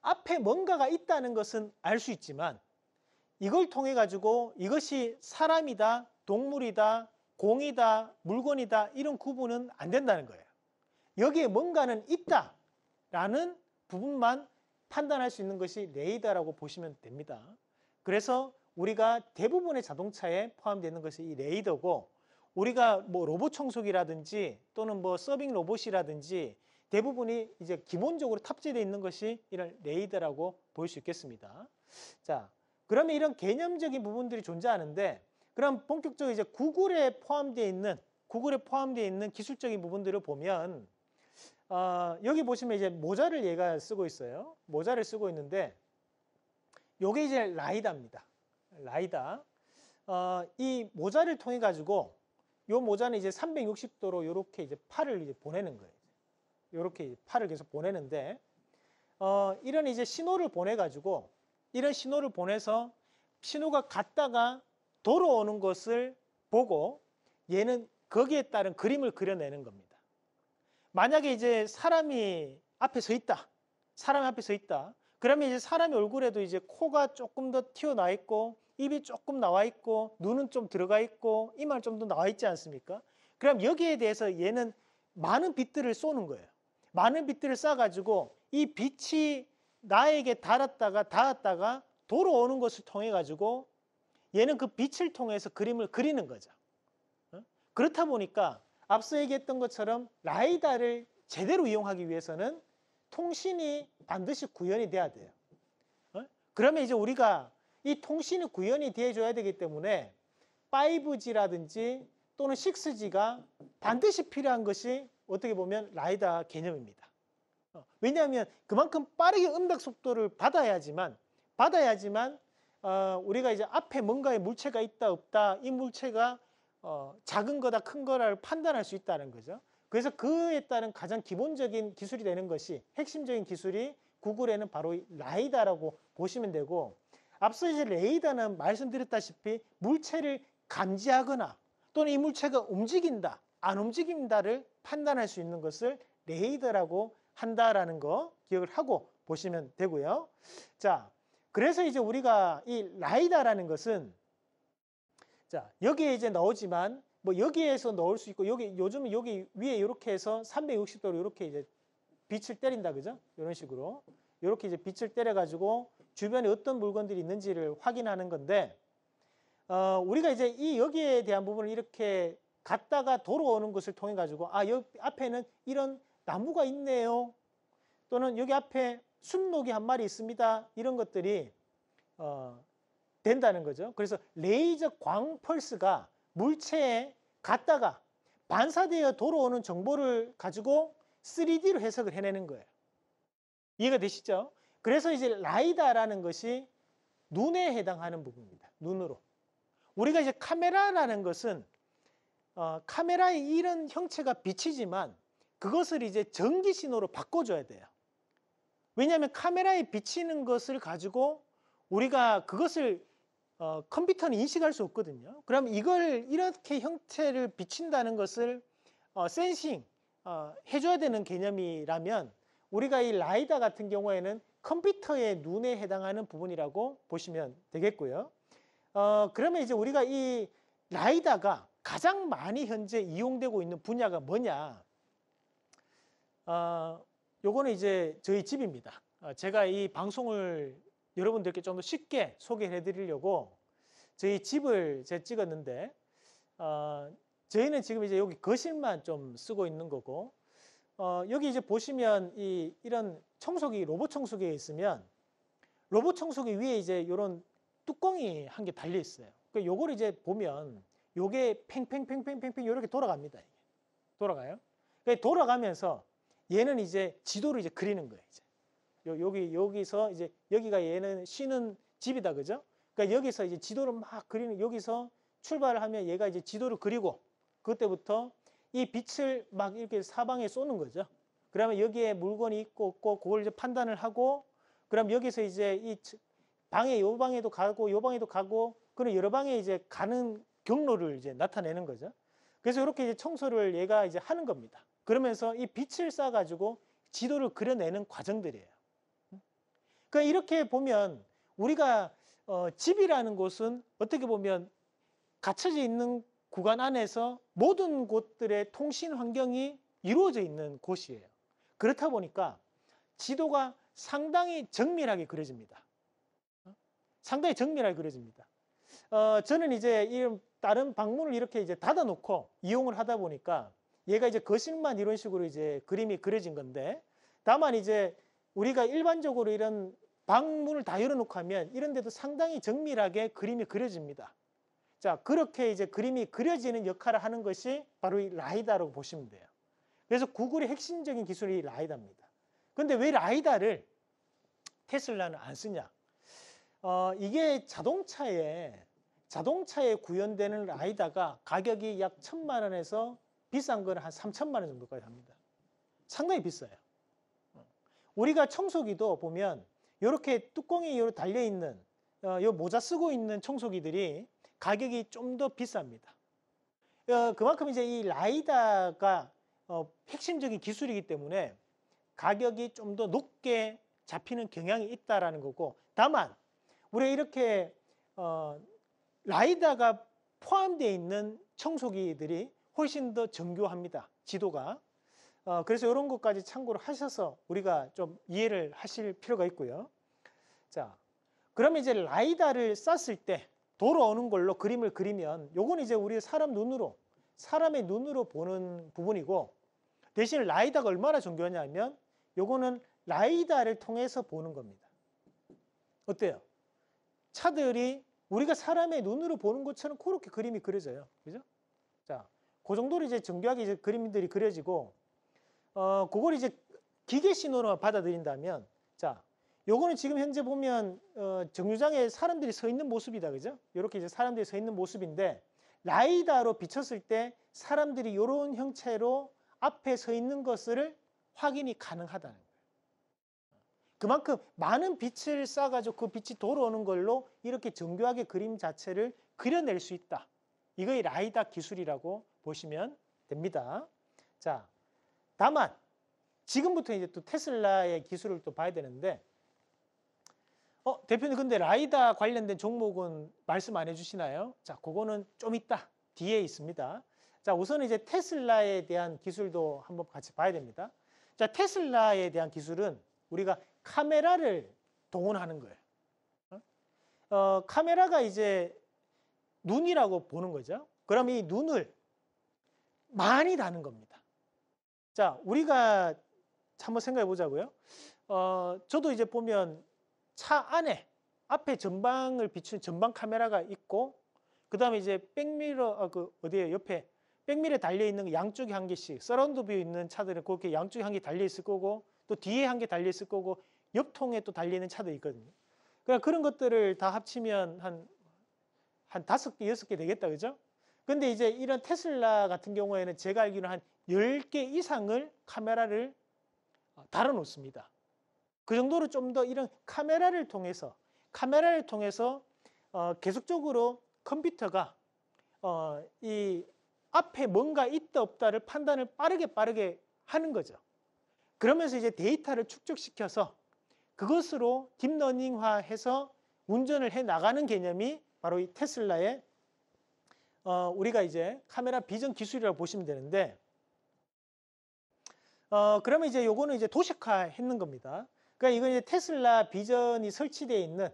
앞에 뭔가가 있다는 것은 알 수 있지만 이걸 통해 가지고 이것이 사람이다, 동물이다, 공이다, 물건이다 이런 구분은 안 된다는 거예요. 여기에 뭔가는 있다라는 부분만 판단할 수 있는 것이 레이더라고 보시면 됩니다. 그래서 우리가 대부분의 자동차에 포함되는 것이 이 레이더고 우리가 뭐 로봇 청소기라든지 또는 뭐 서빙 로봇이라든지 대부분이 이제 기본적으로 탑재되어 있는 것이 이런 레이더라고 볼 수 있겠습니다. 자, 그러면 이런 개념적인 부분들이 존재하는데 그럼 본격적으로 이제 구글에 포함되어 있는 구글에 포함되어 있는 기술적인 부분들을 보면 어, 여기 보시면 이제 모자를 얘가 쓰고 있어요. 모자를 쓰고 있는데 요게 이제 라이다입니다. 라이다. 어, 이 모자를 통해 가지고 요 모자는 이제 360도로 이렇게 이제 팔을 이제 보내는 거예요. 이렇게 팔을 계속 보내는데 어, 이런 이제 신호를 보내 가지고 이런 신호를 보내서 신호가 갔다가 돌아오는 것을 보고 얘는 거기에 따른 그림을 그려내는 겁니다. 만약에 이제 사람이 앞에 서 있다. 사람이 앞에 서 있다. 그러면 이제 사람의 얼굴에도 이제 코가 조금 더 튀어나와 있고 입이 조금 나와 있고 눈은 좀 들어가 있고 이만 좀더 나와 있지 않습니까? 그럼 여기에 대해서 얘는 많은 빛들을 쏘는 거예요. 많은 빛들을 쏴가지고 이 빛이 나에게 닿았다가 닿았다가 돌아오는 것을 통해 가지고 얘는 그 빛을 통해서 그림을 그리는 거죠. 어? 그렇다 보니까 앞서 얘기했던 것처럼 라이다를 제대로 이용하기 위해서는 통신이 반드시 구현이 돼야 돼요. 어? 그러면 이제 우리가 이 통신이 구현이 돼줘야 되기 때문에 5G라든지 또는 6G가 반드시 필요한 것이 어떻게 보면 라이다 개념입니다. 어, 왜냐하면 그만큼 빠르게 음각 속도를 받아야지만 받아야지만 어, 우리가 이제 앞에 뭔가의 물체가 있다 없다 이 물체가 어, 작은 거다 큰 거를 판단할 수 있다는 거죠. 그래서 그에 따른 가장 기본적인 기술이 되는 것이 핵심적인 기술이 구글에는 바로 이 라이다라고 보시면 되고 앞서 이제 레이더는 말씀드렸다시피 물체를 감지하거나 또는 이 물체가 움직인다 안 움직인다를 판단할 수 있는 것을 레이더라고 한다라는 거 기억을 하고 보시면 되고요. 자, 그래서 이제 우리가 이 라이다라는 것은 자 여기에 이제 나오지만 뭐 여기에서 넣을 수 있고 여기 요즘은 여기 위에 이렇게 해서 360도로 이렇게 이제 빛을 때린다 그죠? 이런 식으로 이렇게 이제 빛을 때려 가지고 주변에 어떤 물건들이 있는지를 확인하는 건데 어, 우리가 이제 이 여기에 대한 부분을 이렇게 갔다가 돌아오는 것을 통해 가지고 아 여기 앞에는 이런 나무가 있네요 또는 여기 앞에 순록이 한 마리 있습니다 이런 것들이 어, 된다는 거죠. 그래서 레이저 광 펄스가 물체에 갔다가 반사되어 돌아오는 정보를 가지고 3D로 해석을 해내는 거예요. 이해가 되시죠? 그래서 이제 라이다라는 것이 눈에 해당하는 부분입니다. 눈으로. 우리가 이제 카메라라는 것은 어, 카메라의 이런 형체가 비치지만 그것을 이제 전기 신호로 바꿔줘야 돼요. 왜냐하면 카메라에 비치는 것을 가지고 우리가 그것을 어, 컴퓨터는 인식할 수 없거든요. 그럼 이걸 이렇게 형태를 비친다는 것을 어, 센싱 어, 해줘야 되는 개념이라면 우리가 이 라이다 같은 경우에는 컴퓨터의 눈에 해당하는 부분이라고 보시면 되겠고요. 어, 그러면 이제 우리가 이 라이다가 가장 많이 현재 이용되고 있는 분야가 뭐냐? 어, 요거는 이제 저희 집입니다. 어, 제가 이 방송을 여러분들께 좀 더 쉽게 소개해 드리려고 저희 집을 제가 찍었는데 어, 저희는 지금 이제 여기 거실만 좀 쓰고 있는 거고 어, 여기 이제 보시면 이 이런 청소기 로봇 청소기에 있으면 로봇 청소기 위에 이제 이런 뚜껑이 한 개 달려 있어요. 그 요거를 이제 보면 요게 팽팽팽팽팽팽 이렇게 돌아갑니다. 이게. 돌아가요. 그 돌아가면서 얘는 이제 지도를 이제 그리는 거예요. 이제. 요, 여기 여기서 이제 여기가 얘는 쉬는 집이다 그죠? 그러니까 여기서 이제 지도를 막 그리는 여기서 출발을 하면 얘가 이제 지도를 그리고 그때부터 이 빛을 막 이렇게 사방에 쏘는 거죠. 그러면 여기에 물건이 있고 없고 그걸 이제 판단을 하고 그럼 여기서 이제 이 방에 요 방에도 가고 요 방에도 가고 그런 여러 방에 이제 가는 경로를 이제 나타내는 거죠. 그래서 이렇게 이제 청소를 얘가 이제 하는 겁니다. 그러면서 이 빛을 쏴 가지고 지도를 그려내는 과정들이에요. 그러니까 이렇게 보면 우리가 어, 집이라는 곳은 어떻게 보면 갇혀져 있는 구간 안에서 모든 곳들의 통신 환경이 이루어져 있는 곳이에요. 그렇다 보니까 지도가 상당히 정밀하게 그려집니다. 어? 상당히 정밀하게 그려집니다. 어, 저는 이제 이 다른 방문을 이렇게 이제 닫아놓고 이용을 하다 보니까 얘가 이제 거실만 이런 식으로 이제 그림이 그려진 건데 다만 이제 우리가 일반적으로 이런 방문을 다 열어놓고 하면 이런 데도 상당히 정밀하게 그림이 그려집니다. 자, 그렇게 이제 그림이 그려지는 역할을 하는 것이 바로 이 라이다라고 보시면 돼요. 그래서 구글의 핵심적인 기술이 라이다입니다. 근데 왜 라이다를 테슬라는 안 쓰냐? 어, 이게 자동차에 자동차에 구현되는 라이다가 가격이 약 천만 원에서 비싼 거는 한 삼천만 원 정도까지 합니다. 상당히 비싸요. 우리가 청소기도 보면 이렇게 뚜껑이 요 달려 있는 어, 요 모자 쓰고 있는 청소기들이 가격이 좀 더 비쌉니다. 어, 그만큼 이제 이 라이다가 어, 핵심적인 기술이기 때문에 가격이 좀 더 높게 잡히는 경향이 있다라는 거고 다만 우리가 이렇게 어, 라이다가 포함되어 있는 청소기들이 훨씬 더 정교합니다. 지도가. 어, 그래서 이런 것까지 참고를 하셔서 우리가 좀 이해를 하실 필요가 있고요. 자, 그러면 이제 라이다를 쐈을 때 돌아오는 걸로 그림을 그리면 요건 이제 우리 사람 눈으로 사람의 눈으로 보는 부분이고 대신 라이다가 얼마나 정교하냐면 요거는 라이다를 통해서 보는 겁니다. 어때요? 차들이 우리가 사람의 눈으로 보는 것처럼 그렇게 그림이 그려져요. 그죠? 자, 그 정도로 이제 정교하게 이제 그림들이 그려지고 어, 그걸 이제 기계 신호로 받아들인다면 자, 요거는 지금 현재 보면 어, 정류장에 사람들이 서 있는 모습이다. 그죠? 이렇게 이제 사람들이 서 있는 모습인데 라이다로 비쳤을 때 사람들이 이런 형체로 앞에 서 있는 것을 확인이 가능하다는 거예요. 그만큼 많은 빛을 쏴가지고 그 빛이 돌아오는 걸로 이렇게 정교하게 그림 자체를 그려낼 수 있다. 이거의 라이다 기술이라고 보시면 됩니다. 자, 다만 지금부터 이제 또 테슬라의 기술을 또 봐야 되는데 어, 대표님 근데 라이다 관련된 종목은 말씀 안 해주시나요? 자, 그거는 좀 이따 뒤에 있습니다. 자, 우선 이제 테슬라에 대한 기술도 한번 같이 봐야 됩니다. 자, 테슬라에 대한 기술은 우리가 카메라를 동원하는 거예요. 어? 어, 카메라가 이제 눈이라고 보는 거죠. 그럼 이 눈을 많이 다는 겁니다. 자, 우리가 한번 생각해 보자고요. 어, 저도 이제 보면 차 안에 앞에 전방을 비추는 전방 카메라가 있고 그 다음에 이제 백미러 아, 그 어디에 옆에 백미러에 달려 있는 양쪽에 한 개씩 surround view 있는 차들은 그렇게 양쪽에 한 개 달려 있을 거고 또 뒤에 한 개 달려 있을 거고 옆통에 또 달려 있는 차도 있거든요. 그러니까 그런 것들을 다 합치면 한 한 다섯 개, 여섯 개 되겠다, 그죠? 근데 이제 이런 테슬라 같은 경우에는 제가 알기로는 한 10개 이상을 카메라를 어, 달아 놓습니다. 그 정도로 좀 더 이런 카메라를 통해서 카메라를 통해서 어, 계속적으로 컴퓨터가 어, 이 앞에 뭔가 있다 없다를 판단을 빠르게 빠르게 하는 거죠. 그러면서 이제 데이터를 축적시켜서 그것으로 딥러닝화해서 운전을 해 나가는 개념이 바로 이 테슬라의 어, 우리가 이제 카메라 비전 기술이라고 보시면 되는데 어, 그러면 이제 요거는 이제 도식화 했는 겁니다. 그러니까 이건 이제 테슬라 비전이 설치되어 있는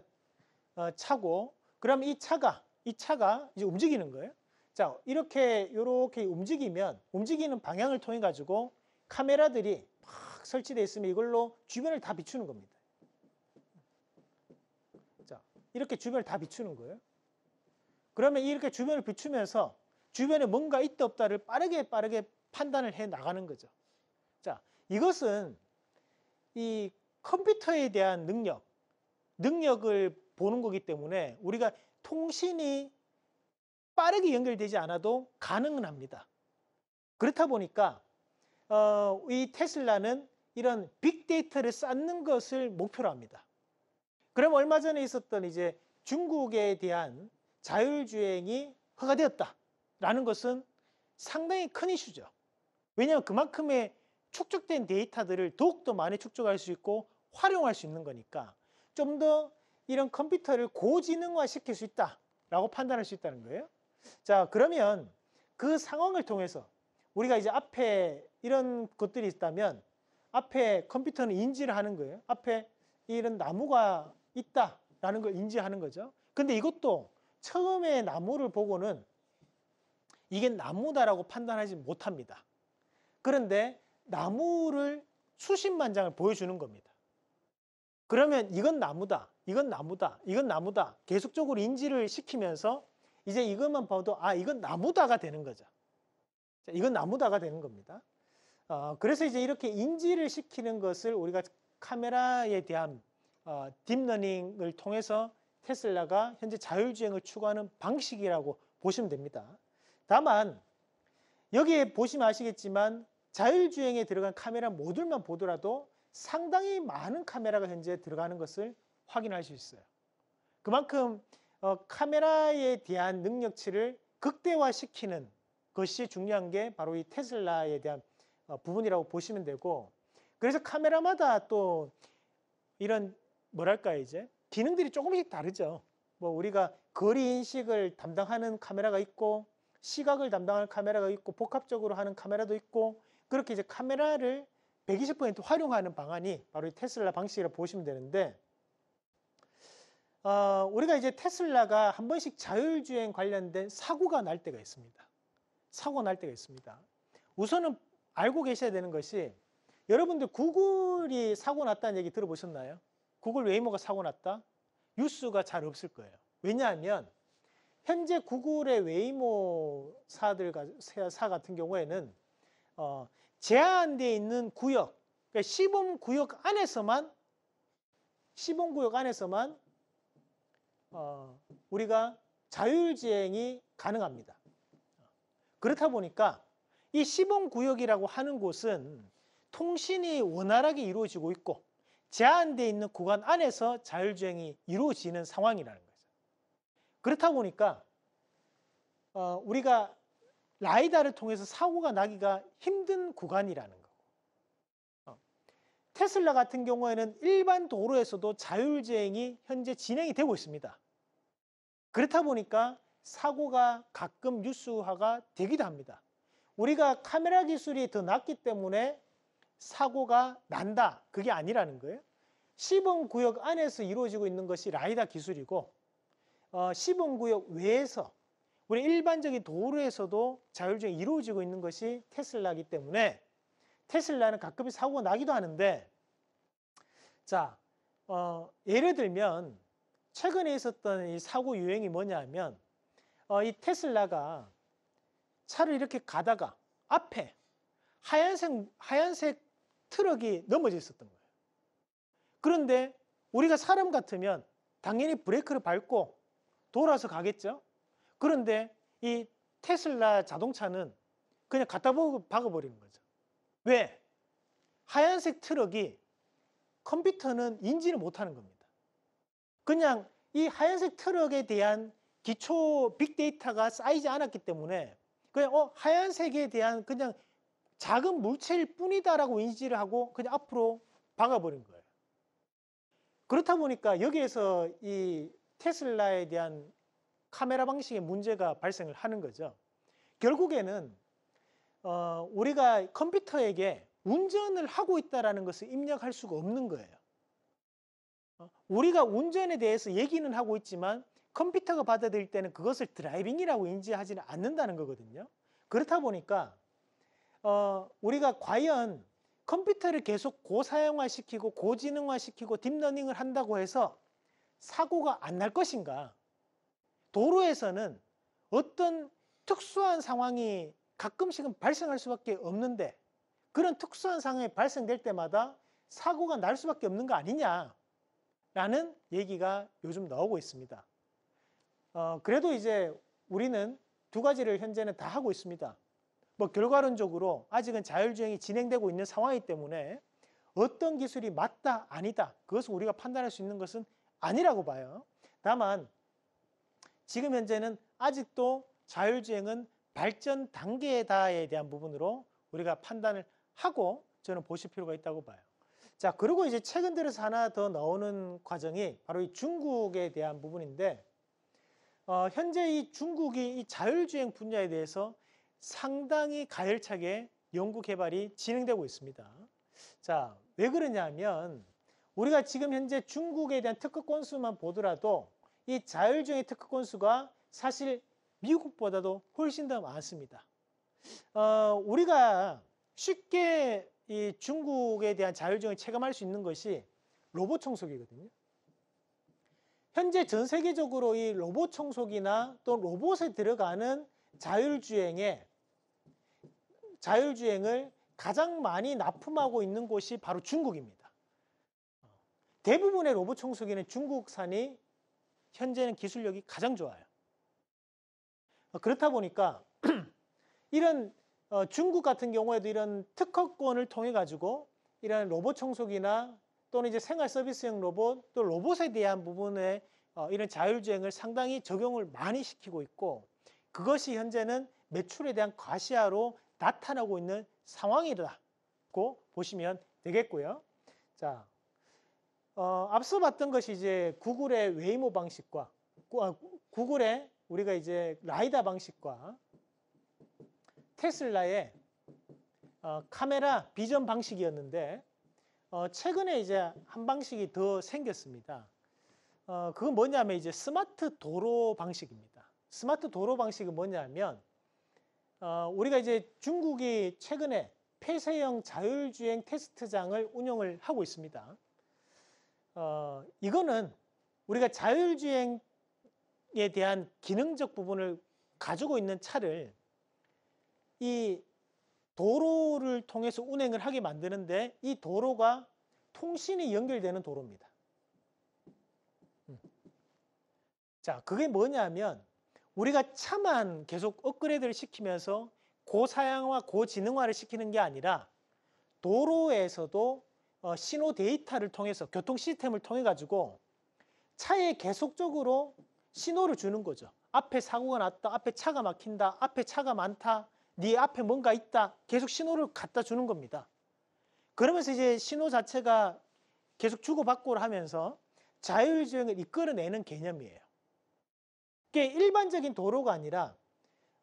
어, 차고, 그럼 이 차가 이 차가 이제 움직이는 거예요. 자, 이렇게 이렇게 움직이면 움직이는 방향을 통해 가지고 카메라들이 막 설치되어 있으면 이걸로 주변을 다 비추는 겁니다. 자, 이렇게 주변을 다 비추는 거예요. 그러면 이렇게 주변을 비추면서 주변에 뭔가 있다 없다를 빠르게 빠르게 판단을 해 나가는 거죠. 자, 이것은 이 컴퓨터에 대한 능력, 능력을 보는 거기 때문에 우리가 통신이 빠르게 연결되지 않아도 가능은 합니다. 그렇다 보니까 어, 이 테슬라는 이런 빅데이터를 쌓는 것을 목표로 합니다. 그럼 얼마 전에 있었던 이제 중국에 대한 자율주행이 허가되었다라는 것은 상당히 큰 이슈죠. 왜냐하면 그만큼의 축적된 데이터들을 더욱더 많이 축적할 수 있고 활용할 수 있는 거니까 좀 더 이런 컴퓨터를 고지능화 시킬 수 있다라고 판단할 수 있다는 거예요. 자, 그러면 그 상황을 통해서 우리가 이제 앞에 이런 것들이 있다면 앞에 컴퓨터는 인지를 하는 거예요. 앞에 이런 나무가 있다라는 걸 인지하는 거죠. 근데 이것도 처음에 나무를 보고는 이게 나무다라고 판단하지 못합니다. 그런데 나무를 수십만 장을 보여주는 겁니다. 그러면 이건 나무다, 이건 나무다, 이건 나무다 계속적으로 인지를 시키면서 이제 이것만 봐도 아 이건 나무다가 되는 거죠. 자, 이건 나무다가 되는 겁니다. 어, 그래서 이제 이렇게 인지를 시키는 것을 우리가 카메라에 대한 어, deep learning을 통해서 테슬라가 현재 자율주행을 추구하는 방식이라고 보시면 됩니다. 다만 여기에 보시면 아시겠지만 자율주행에 들어간 카메라 모듈만 보더라도 상당히 많은 카메라가 현재 들어가는 것을 확인할 수 있어요. 그만큼 어, 카메라에 대한 능력치를 극대화시키는 것이 중요한 게 바로 이 테슬라에 대한 어, 부분이라고 보시면 되고 그래서 카메라마다 또 이런 뭐랄까 이제 기능들이 조금씩 다르죠. 뭐 우리가 거리 인식을 담당하는 카메라가 있고 시각을 담당하는 카메라가 있고 복합적으로 하는 카메라도 있고 그렇게 이제 카메라를 120% 활용하는 방안이 바로 이 테슬라 방식이라고 보시면 되는데 어, 우리가 이제 테슬라가 한 번씩 자율주행 관련된 사고가 날 때가 있습니다. 사고가 날 때가 있습니다. 우선은 알고 계셔야 되는 것이 여러분들 구글이 사고 났다는 얘기 들어보셨나요? 구글 웨이모가 사고 났다? 뉴스가 잘 없을 거예요. 왜냐하면 현재 구글의 웨이모 사들 사 같은 경우에는 어, 제한되어 있는 구역, 그러니까 시범 구역 안에서만 시범 구역 안에서만 어, 우리가 자율주행이 가능합니다. 그렇다 보니까 이 시범 구역이라고 하는 곳은 통신이 원활하게 이루어지고 있고 제한되어 있는 구간 안에서 자율주행이 이루어지는 상황이라는 거죠. 그렇다 보니까 어, 우리가 라이다를 통해서 사고가 나기가 힘든 구간이라는 거고 어, 테슬라 같은 경우에는 일반 도로에서도 자율주행이 현재 진행이 되고 있습니다. 그렇다 보니까 사고가 가끔 뉴스화가 되기도 합니다. 우리가 카메라 기술이 더 낫기 때문에 사고가 난다. 그게 아니라는 거예요. 시범 구역 안에서 이루어지고 있는 것이 라이다 기술이고 어, 시범 구역 외에서 우리 일반적인 도로에서도 자율주행이 이루어지고 있는 것이 테슬라이기 때문에 테슬라는 가끔 사고가 나기도 하는데 자 어, 예를 들면 최근에 있었던 이 사고 유형이 뭐냐 하면 어, 이 테슬라가 차를 이렇게 가다가 앞에 하얀색 하얀색 트럭이 넘어져 있었던 거예요. 그런데 우리가 사람 같으면 당연히 브레이크를 밟고 돌아서 가겠죠. 그런데 이 테슬라 자동차는 그냥 갖다 보고 박아버리는 거죠. 왜? 하얀색 트럭이 컴퓨터는 인지를 못하는 겁니다. 그냥 이 하얀색 트럭에 대한 기초 빅데이터가 쌓이지 않았기 때문에 그냥 어 하얀색에 대한 그냥 작은 물체일 뿐이다라고 인지를 하고 그냥 앞으로 박아버린 거예요. 그렇다 보니까 여기에서 이 테슬라에 대한 카메라 방식의 문제가 발생을 하는 거죠. 결국에는 어, 우리가 컴퓨터에게 운전을 하고 있다는 것을 입력할 수가 없는 거예요. 어, 우리가 운전에 대해서 얘기는 하고 있지만 컴퓨터가 받아들일 때는 그것을 드라이빙이라고 인지하지는 않는다는 거거든요. 그렇다 보니까 어, 우리가 과연 컴퓨터를 계속 고사양화 시키고 고지능화 시키고 딥러닝을 한다고 해서 사고가 안 날 것인가? 도로에서는 어떤 특수한 상황이 가끔씩은 발생할 수밖에 없는데 그런 특수한 상황이 발생될 때마다 사고가 날 수밖에 없는 거 아니냐 라는 얘기가 요즘 나오고 있습니다. 어, 그래도 이제 우리는 두 가지를 현재는 다 하고 있습니다. 뭐 결과론적으로 아직은 자율주행이 진행되고 있는 상황이기 때문에 어떤 기술이 맞다 아니다 그것을 우리가 판단할 수 있는 것은 아니라고 봐요. 다만 지금 현재는 아직도 자율주행은 발전 단계다에 대한 부분으로 우리가 판단을 하고 저는 보실 필요가 있다고 봐요. 자, 그리고 이제 최근 들어서 하나 더 나오는 과정이 바로 이 중국에 대한 부분인데 어, 현재 이 중국이 이 자율주행 분야에 대해서 상당히 가열차게 연구 개발이 진행되고 있습니다. 자, 왜 그러냐면 우리가 지금 현재 중국에 대한 특허 건수만 보더라도 이 자율주행의 특허 건수가 사실 미국보다도 훨씬 더 많습니다. 어, 우리가 쉽게 이 중국에 대한 자율주행을 체감할 수 있는 것이 로봇 청소기거든요. 현재 전 세계적으로 이 로봇 청소기나 또 로봇에 들어가는 자율주행에 자율주행을 가장 많이 납품하고 있는 곳이 바로 중국입니다. 대부분의 로봇 청소기는 중국산이 현재는 기술력이 가장 좋아요. 어, 그렇다 보니까 이런 어, 중국 같은 경우에도 이런 특허권을 통해 가지고 이런 로봇 청소기나 또는 이제 생활 서비스형 로봇 또 로봇에 대한 부분에 어, 이런 자율주행을 상당히 적용을 많이 시키고 있고 그것이 현재는 매출에 대한 과시화로 나타나고 있는 상황이라고 보시면 되겠고요. 자, 어, 앞서 봤던 것이 이제 구글의 웨이모 방식과 구- 아, 구글의 우리가 이제 라이다 방식과 테슬라의 어, 카메라 비전 방식이었는데 어, 최근에 이제 한 방식이 더 생겼습니다. 어, 그건 뭐냐면 이제 스마트 도로 방식입니다. 스마트 도로 방식은 뭐냐면 어, 우리가 이제 중국이 최근에 폐쇄형 자율주행 테스트장을 운영을 하고 있습니다. 어, 이거는 우리가 자율주행에 대한 기능적 부분을 가지고 있는 차를 이 도로를 통해서 운행을 하게 만드는데 이 도로가 통신이 연결되는 도로입니다. 음. 자, 그게 뭐냐면 우리가 차만 계속 업그레이드를 시키면서 고사양화, 고지능화를 시키는 게 아니라 도로에서도 어, 신호 데이터를 통해서 교통 시스템을 통해 가지고 차에 계속적으로 신호를 주는 거죠. 앞에 사고가 났다, 앞에 차가 막힌다, 앞에 차가 많다, 네 앞에 뭔가 있다. 계속 신호를 갖다 주는 겁니다. 그러면서 이제 신호 자체가 계속 주고받고를 하면서 자율주행을 이끌어내는 개념이에요. 그게 일반적인 도로가 아니라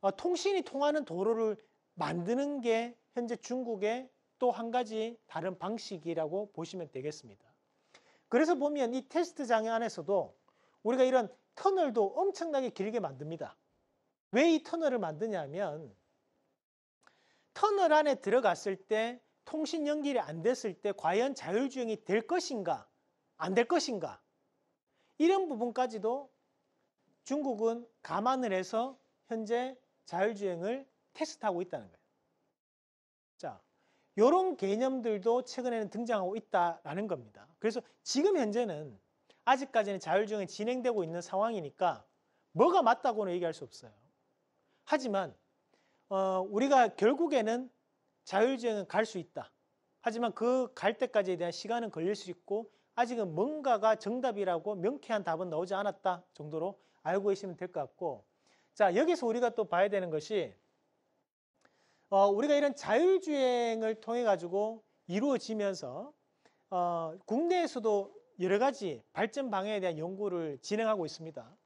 어, 통신이 통하는 도로를 만드는 게 현재 중국의 또 한 가지 다른 방식이라고 보시면 되겠습니다. 그래서 보면 이 테스트장 안에서도 우리가 이런 터널도 엄청나게 길게 만듭니다. 왜 이 터널을 만드냐면 터널 안에 들어갔을 때 통신 연결이 안 됐을 때 과연 자율주행이 될 것인가 안 될 것인가 이런 부분까지도 중국은 감안을 해서 현재 자율주행을 테스트하고 있다는 거예요. 자, 이런 개념들도 최근에는 등장하고 있다라는 겁니다. 그래서 지금 현재는 아직까지는 자율주행이 진행되고 있는 상황이니까 뭐가 맞다고는 얘기할 수 없어요. 하지만 어, 우리가 결국에는 자율주행은 갈 수 있다. 하지만 그 갈 때까지에 대한 시간은 걸릴 수 있고 아직은 뭔가가 정답이라고 명쾌한 답은 나오지 않았다 정도로 알고 계시면 될 것 같고 자 여기서 우리가 또 봐야 되는 것이 어, 우리가 이런 자율주행을 통해 가지고 이루어지면서 어, 국내에서도 여러 가지 발전 방향에 대한 연구를 진행하고 있습니다.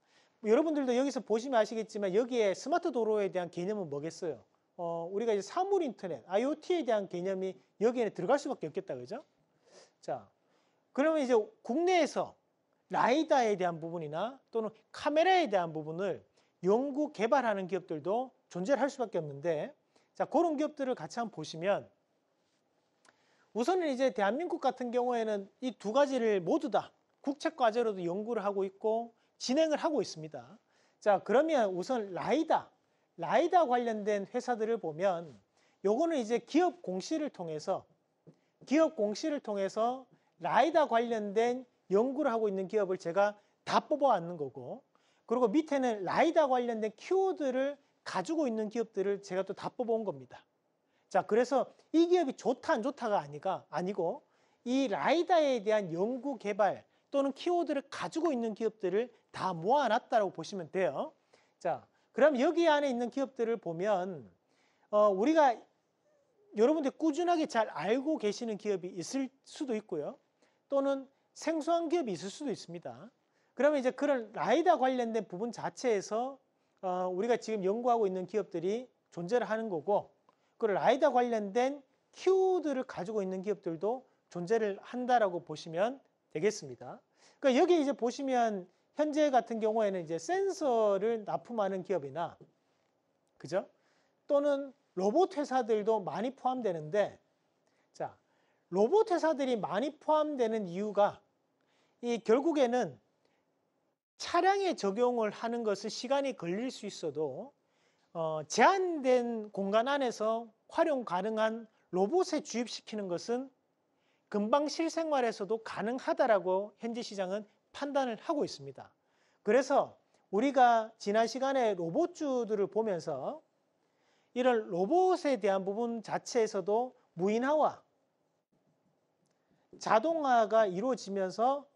여러분들도 여기서 보시면 아시겠지만 여기에 스마트 도로에 대한 개념은 뭐겠어요? 어, 우리가 이제 사물 인터넷, IoT에 대한 개념이 여기에 들어갈 수밖에 없겠다, 그죠? 자, 그러면 이제 국내에서 라이다에 대한 부분이나 또는 카메라에 대한 부분을 연구 개발하는 기업들도 존재를 할 수밖에 없는데, 자, 그런 기업들을 같이 한번 보시면 우선은 이제 대한민국 같은 경우에는 이 두 가지를 모두 다 국책 과제로도 연구를 하고 있고 진행을 하고 있습니다. 자, 그러면 우선 라이다, 라이다 관련된 회사들을 보면 요거는 이제 기업 공시를 통해서 기업 공시를 통해서 라이다 관련된 연구를 하고 있는 기업을 제가 다 뽑아왔는 거고 그리고 밑에는 라이다 관련된 키워드를 가지고 있는 기업들을 제가 또 다 뽑아온 겁니다. 자, 그래서 이 기업이 좋다 안 좋다가 아니가 아니고 이 라이다에 대한 연구 개발 또는 키워드를 가지고 있는 기업들을 다 모아놨다고 보시면 돼요. 자, 그럼 여기 안에 있는 기업들을 보면 어, 우리가 여러분들 꾸준하게 잘 알고 계시는 기업이 있을 수도 있고요. 또는 생소한 기업이 있을 수도 있습니다. 그러면 이제 그런 라이다 관련된 부분 자체에서 어, 우리가 지금 연구하고 있는 기업들이 존재를 하는 거고 그 라이다 관련된 키워드를 가지고 있는 기업들도 존재를 한다라고 보시면 되겠습니다. 그러니까 여기 이제 보시면 현재 같은 경우에는 이제 센서를 납품하는 기업이나 그죠? 또는 로봇 회사들도 많이 포함되는데 자, 로봇 회사들이 많이 포함되는 이유가 이 결국에는 차량에 적용을 하는 것은 시간이 걸릴 수 있어도 어, 제한된 공간 안에서 활용 가능한 로봇에 주입시키는 것은 금방 실생활에서도 가능하다라고 현재 시장은 판단을 하고 있습니다. 그래서 우리가 지난 시간에 로봇주들을 보면서 이런 로봇에 대한 부분 자체에서도 무인화와 자동화가 이루어지면서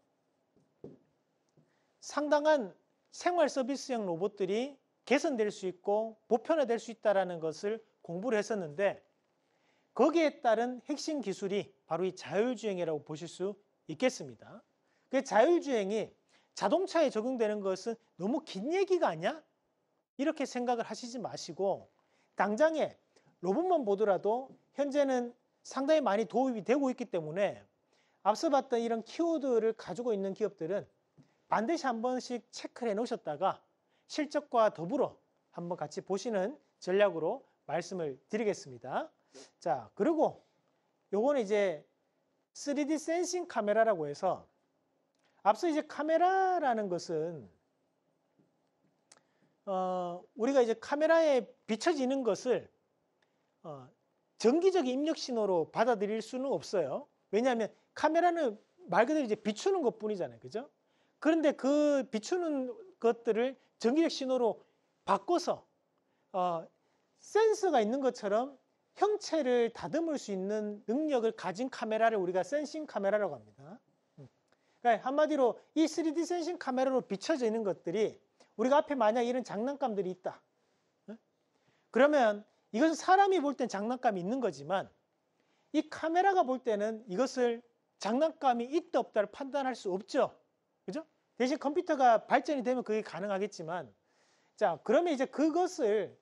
상당한 생활 서비스형 로봇들이 개선될 수 있고 보편화될 수 있다는 것을 공부를 했었는데 거기에 따른 핵심 기술이 바로 이 자율주행이라고 보실 수 있겠습니다. 그 자율주행이 자동차에 적용되는 것은 너무 긴 얘기가 아니야? 이렇게 생각을 하시지 마시고 당장에 로봇만 보더라도 현재는 상당히 많이 도입이 되고 있기 때문에 앞서 봤던 이런 키워드를 가지고 있는 기업들은 반드시 한 번씩 체크를 해 놓으셨다가 실적과 더불어 한번 같이 보시는 전략으로 말씀을 드리겠습니다. 자, 그리고 요거는 이제 3D 센싱 카메라라고 해서 앞서 이제 카메라라는 것은 어, 우리가 이제 카메라에 비춰지는 것을 어, 정기적인 입력 신호로 받아들일 수는 없어요. 왜냐하면 카메라는 말 그대로 이제 비추는 것 뿐이잖아요. 그죠? 그런데 그 비추는 것들을 정기적 신호로 바꿔서 어, 센서가 있는 것처럼 형체를 다듬을 수 있는 능력을 가진 카메라를 우리가 센싱 카메라라고 합니다. 음. 그러니까 한마디로 이 3D 센싱 카메라로 비춰져 있는 것들이 우리가 앞에 만약 이런 장난감들이 있다. 어? 그러면 이것은 사람이 볼 땐 장난감이 있는 거지만 이 카메라가 볼 때는 이것을 장난감이 있다 없다를 판단할 수 없죠. 그죠? 대신 컴퓨터가 발전이 되면 그게 가능하겠지만 자 그러면 이제 그것을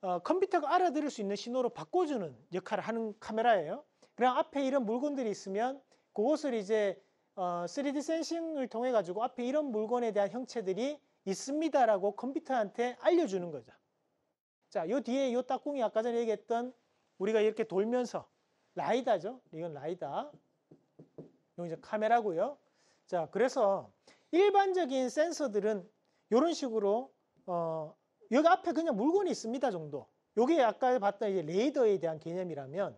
어, 컴퓨터가 알아들을 수 있는 신호로 바꿔주는 역할을 하는 카메라예요. 그럼 앞에 이런 물건들이 있으면 그것을 이제 어, 3D 센싱을 통해 가지고 앞에 이런 물건에 대한 형체들이 있습니다라고 컴퓨터한테 알려주는 거죠. 자, 요 뒤에 요 딱꿍이 아까 전에 얘기했던 우리가 이렇게 돌면서 라이다죠. 이건 라이다. 이건 이제 카메라고요. 자, 그래서 일반적인 센서들은 이런 식으로 어, 여기 앞에 그냥 물건이 있습니다 정도. 요게 아까 봤던 이제 레이더에 대한 개념이라면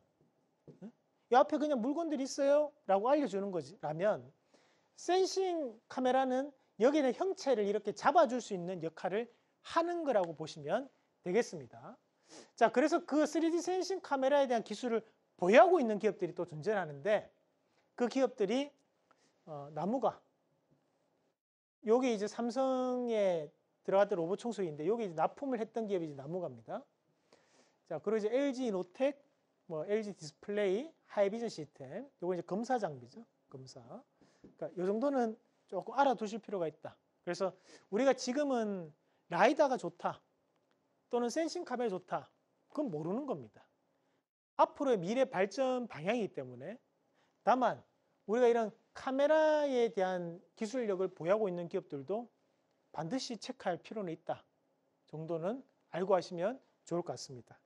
이 앞에 그냥 물건들이 있어요 라고 알려주는 거지라면 센싱 카메라는 여기는 형체를 이렇게 잡아줄 수 있는 역할을 하는 거라고 보시면 되겠습니다. 자, 그래서 그 3D 센싱 카메라에 대한 기술을 보유하고 있는 기업들이 또 존재하는데 그 기업들이 어, 나무가 여기 이제 삼성에 들어갔던 로봇 청소기인데 여기 이제 납품을 했던 기업이 이제 나무가입니다. 자, 그리고 이제 LG 이노텍, 뭐 LG 디스플레이, 하이비전 시스템, 요거 이제 검사 장비죠. 검사. 그러니까 요 정도는 조금 알아두실 필요가 있다. 그래서 우리가 지금은 라이다가 좋다. 또는 센싱 카메라 좋다. 그건 모르는 겁니다. 앞으로의 미래 발전 방향이기 때문에 다만 우리가 이런 카메라에 대한 기술력을 보유하고 있는 기업들도 반드시 체크할 필요는 있다 정도는 알고 하시면 좋을 것 같습니다.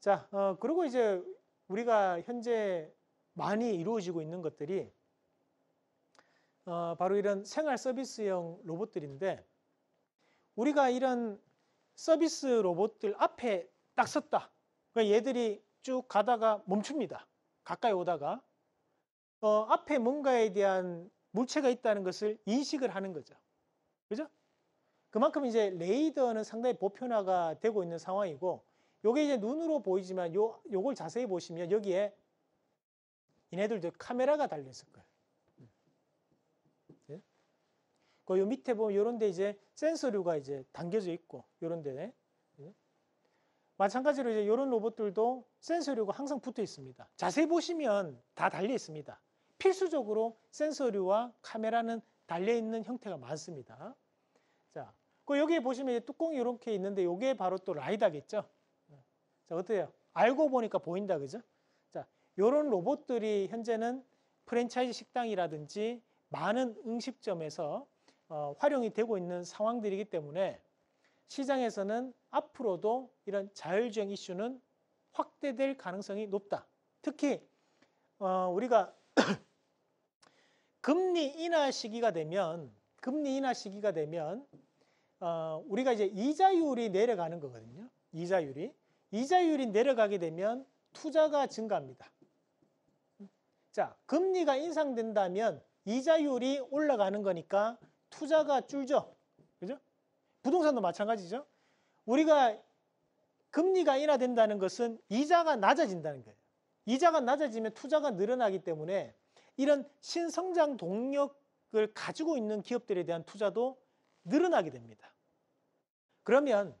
자, 어, 그리고 이제 우리가 현재 많이 이루어지고 있는 것들이 어, 바로 이런 생활 서비스형 로봇들인데 우리가 이런 서비스 로봇들 앞에 딱 섰다. 그러니까 얘들이 쭉 가다가 멈춥니다. 가까이 오다가 어, 앞에 뭔가에 대한 물체가 있다는 것을 인식을 하는 거죠. 그죠? 그만큼 이제 레이더는 상당히 보편화가 되고 있는 상황이고 요게 이제 눈으로 보이지만 요 요걸 자세히 보시면 여기에 얘네들도 카메라가 달려 있을 거예요. 네? 그요 밑에 보면 요런 데 이제 센서류가 이제 담겨져 있고 요런 데 네? 마찬가지로 이제 요런 로봇들도 센서류가 항상 붙어 있습니다. 자세히 보시면 다 달려 있습니다. 필수적으로 센서류와 카메라는 달려 있는 형태가 많습니다. 자, 그 여기에 보시면 뚜껑이 이렇게 있는데 이게 바로 또 라이다겠죠. 자, 어때요? 알고 보니까 보인다, 그죠? 자, 요런 로봇들이 현재는 프랜차이즈 식당이라든지 많은 음식점에서 어, 활용이 되고 있는 상황들이기 때문에 시장에서는 앞으로도 이런 자율주행 이슈는 확대될 가능성이 높다. 특히 어, 우리가 금리 인하 시기가 되면 금리 인하 시기가 되면 어, 우리가 이제 이자율이 내려가는 거거든요. 이자율이 이자율이 내려가게 되면 투자가 증가합니다. 자, 금리가 인상된다면 이자율이 올라가는 거니까 투자가 줄죠. 그죠? 부동산도 마찬가지죠. 우리가 금리가 인하된다는 것은 이자가 낮아진다는 거예요. 이자가 낮아지면 투자가 늘어나기 때문에 이런 신성장 동력을 가지고 있는 기업들에 대한 투자도 늘어나게 됩니다. 그러면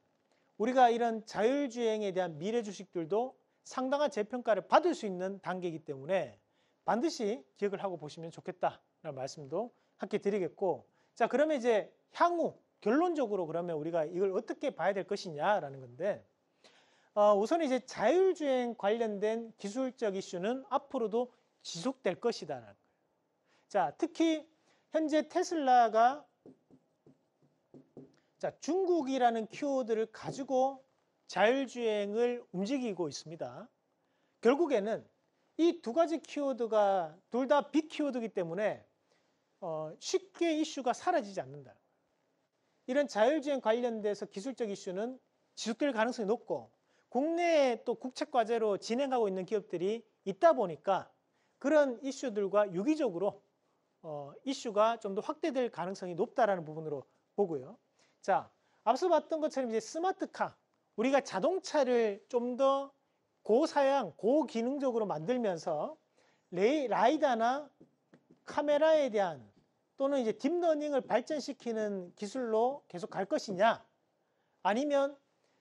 우리가 이런 자율주행에 대한 미래 주식들도 상당한 재평가를 받을 수 있는 단계이기 때문에 반드시 기억을 하고 보시면 좋겠다라는 말씀도 함께 드리겠고 자 그러면 이제 향후 결론적으로 그러면 우리가 이걸 어떻게 봐야 될 것이냐라는 건데 어, 우선 이제 자율주행 관련된 기술적 이슈는 앞으로도 지속될 것이다라는 거예요. 자 특히 현재 테슬라가 자 중국이라는 키워드를 가지고 자율주행을 움직이고 있습니다. 결국에는 이 두 가지 키워드가 둘 다 빅 키워드이기 때문에 어, 쉽게 이슈가 사라지지 않는다. 이런 자율주행 관련돼서 기술적 이슈는 지속될 가능성이 높고 국내에 또 국책 과제로 진행하고 있는 기업들이 있다 보니까 그런 이슈들과 유기적으로 어, 이슈가 좀 더 확대될 가능성이 높다라는 부분으로 보고요. 자, 앞서 봤던 것처럼 이제 스마트카, 우리가 자동차를 좀 더 고사양, 고기능적으로 만들면서 레이, 라이다나 카메라에 대한 또는 이제 딥러닝을 발전시키는 기술로 계속 갈 것이냐 아니면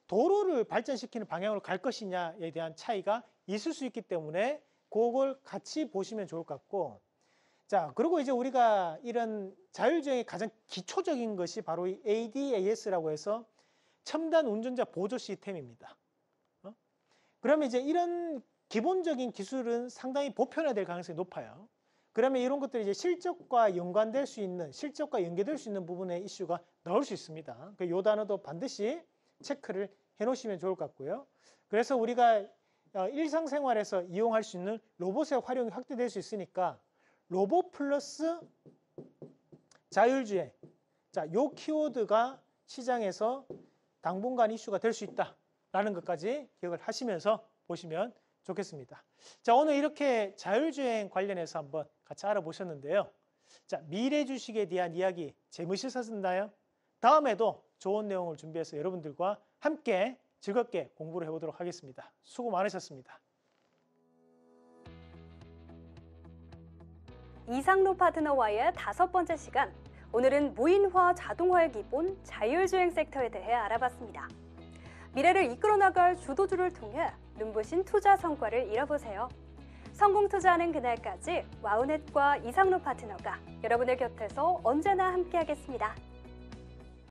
도로를 발전시키는 방향으로 갈 것이냐에 대한 차이가 있을 수 있기 때문에 그걸 같이 보시면 좋을 것 같고 자 그리고 이제 우리가 이런 자율주행의 가장 기초적인 것이 바로 이 ADAS라고 해서 첨단 운전자 보조 시스템입니다. 어? 그러면 이제 이런 기본적인 기술은 상당히 보편화될 가능성이 높아요. 그러면 이런 것들이 이제 실적과 연관될 수 있는 실적과 연계될 수 있는 부분의 이슈가 나올 수 있습니다. 그 요 단어도 반드시 체크를 해 놓으시면 좋을 것 같고요. 그래서 우리가 어, 일상생활에서 이용할 수 있는 로봇의 활용이 확대될 수 있으니까 로봇 플러스 자율주행. 자, 요 키워드가 시장에서 당분간 이슈가 될 수 있다라는 것까지 기억을 하시면서 보시면 좋겠습니다. 자, 오늘 이렇게 자율주행 관련해서 한번 같이 알아보셨는데요. 자, 미래 주식에 대한 이야기 재밌으셨나요? 다음에도 좋은 내용을 준비해서 여러분들과 함께 즐겁게 공부를 해보도록 하겠습니다. 수고 많으셨습니다. 이상로 파트너와의 다섯 번째 시간. 오늘은 무인화 자동화의 기본 자율주행 섹터에 대해 알아봤습니다. 미래를 이끌어 나갈 주도주를 통해 눈부신 투자 성과를 이뤄보세요. 성공 투자하는 그날까지 와우넷과 이상로 파트너가 여러분의 곁에서 언제나 함께하겠습니다.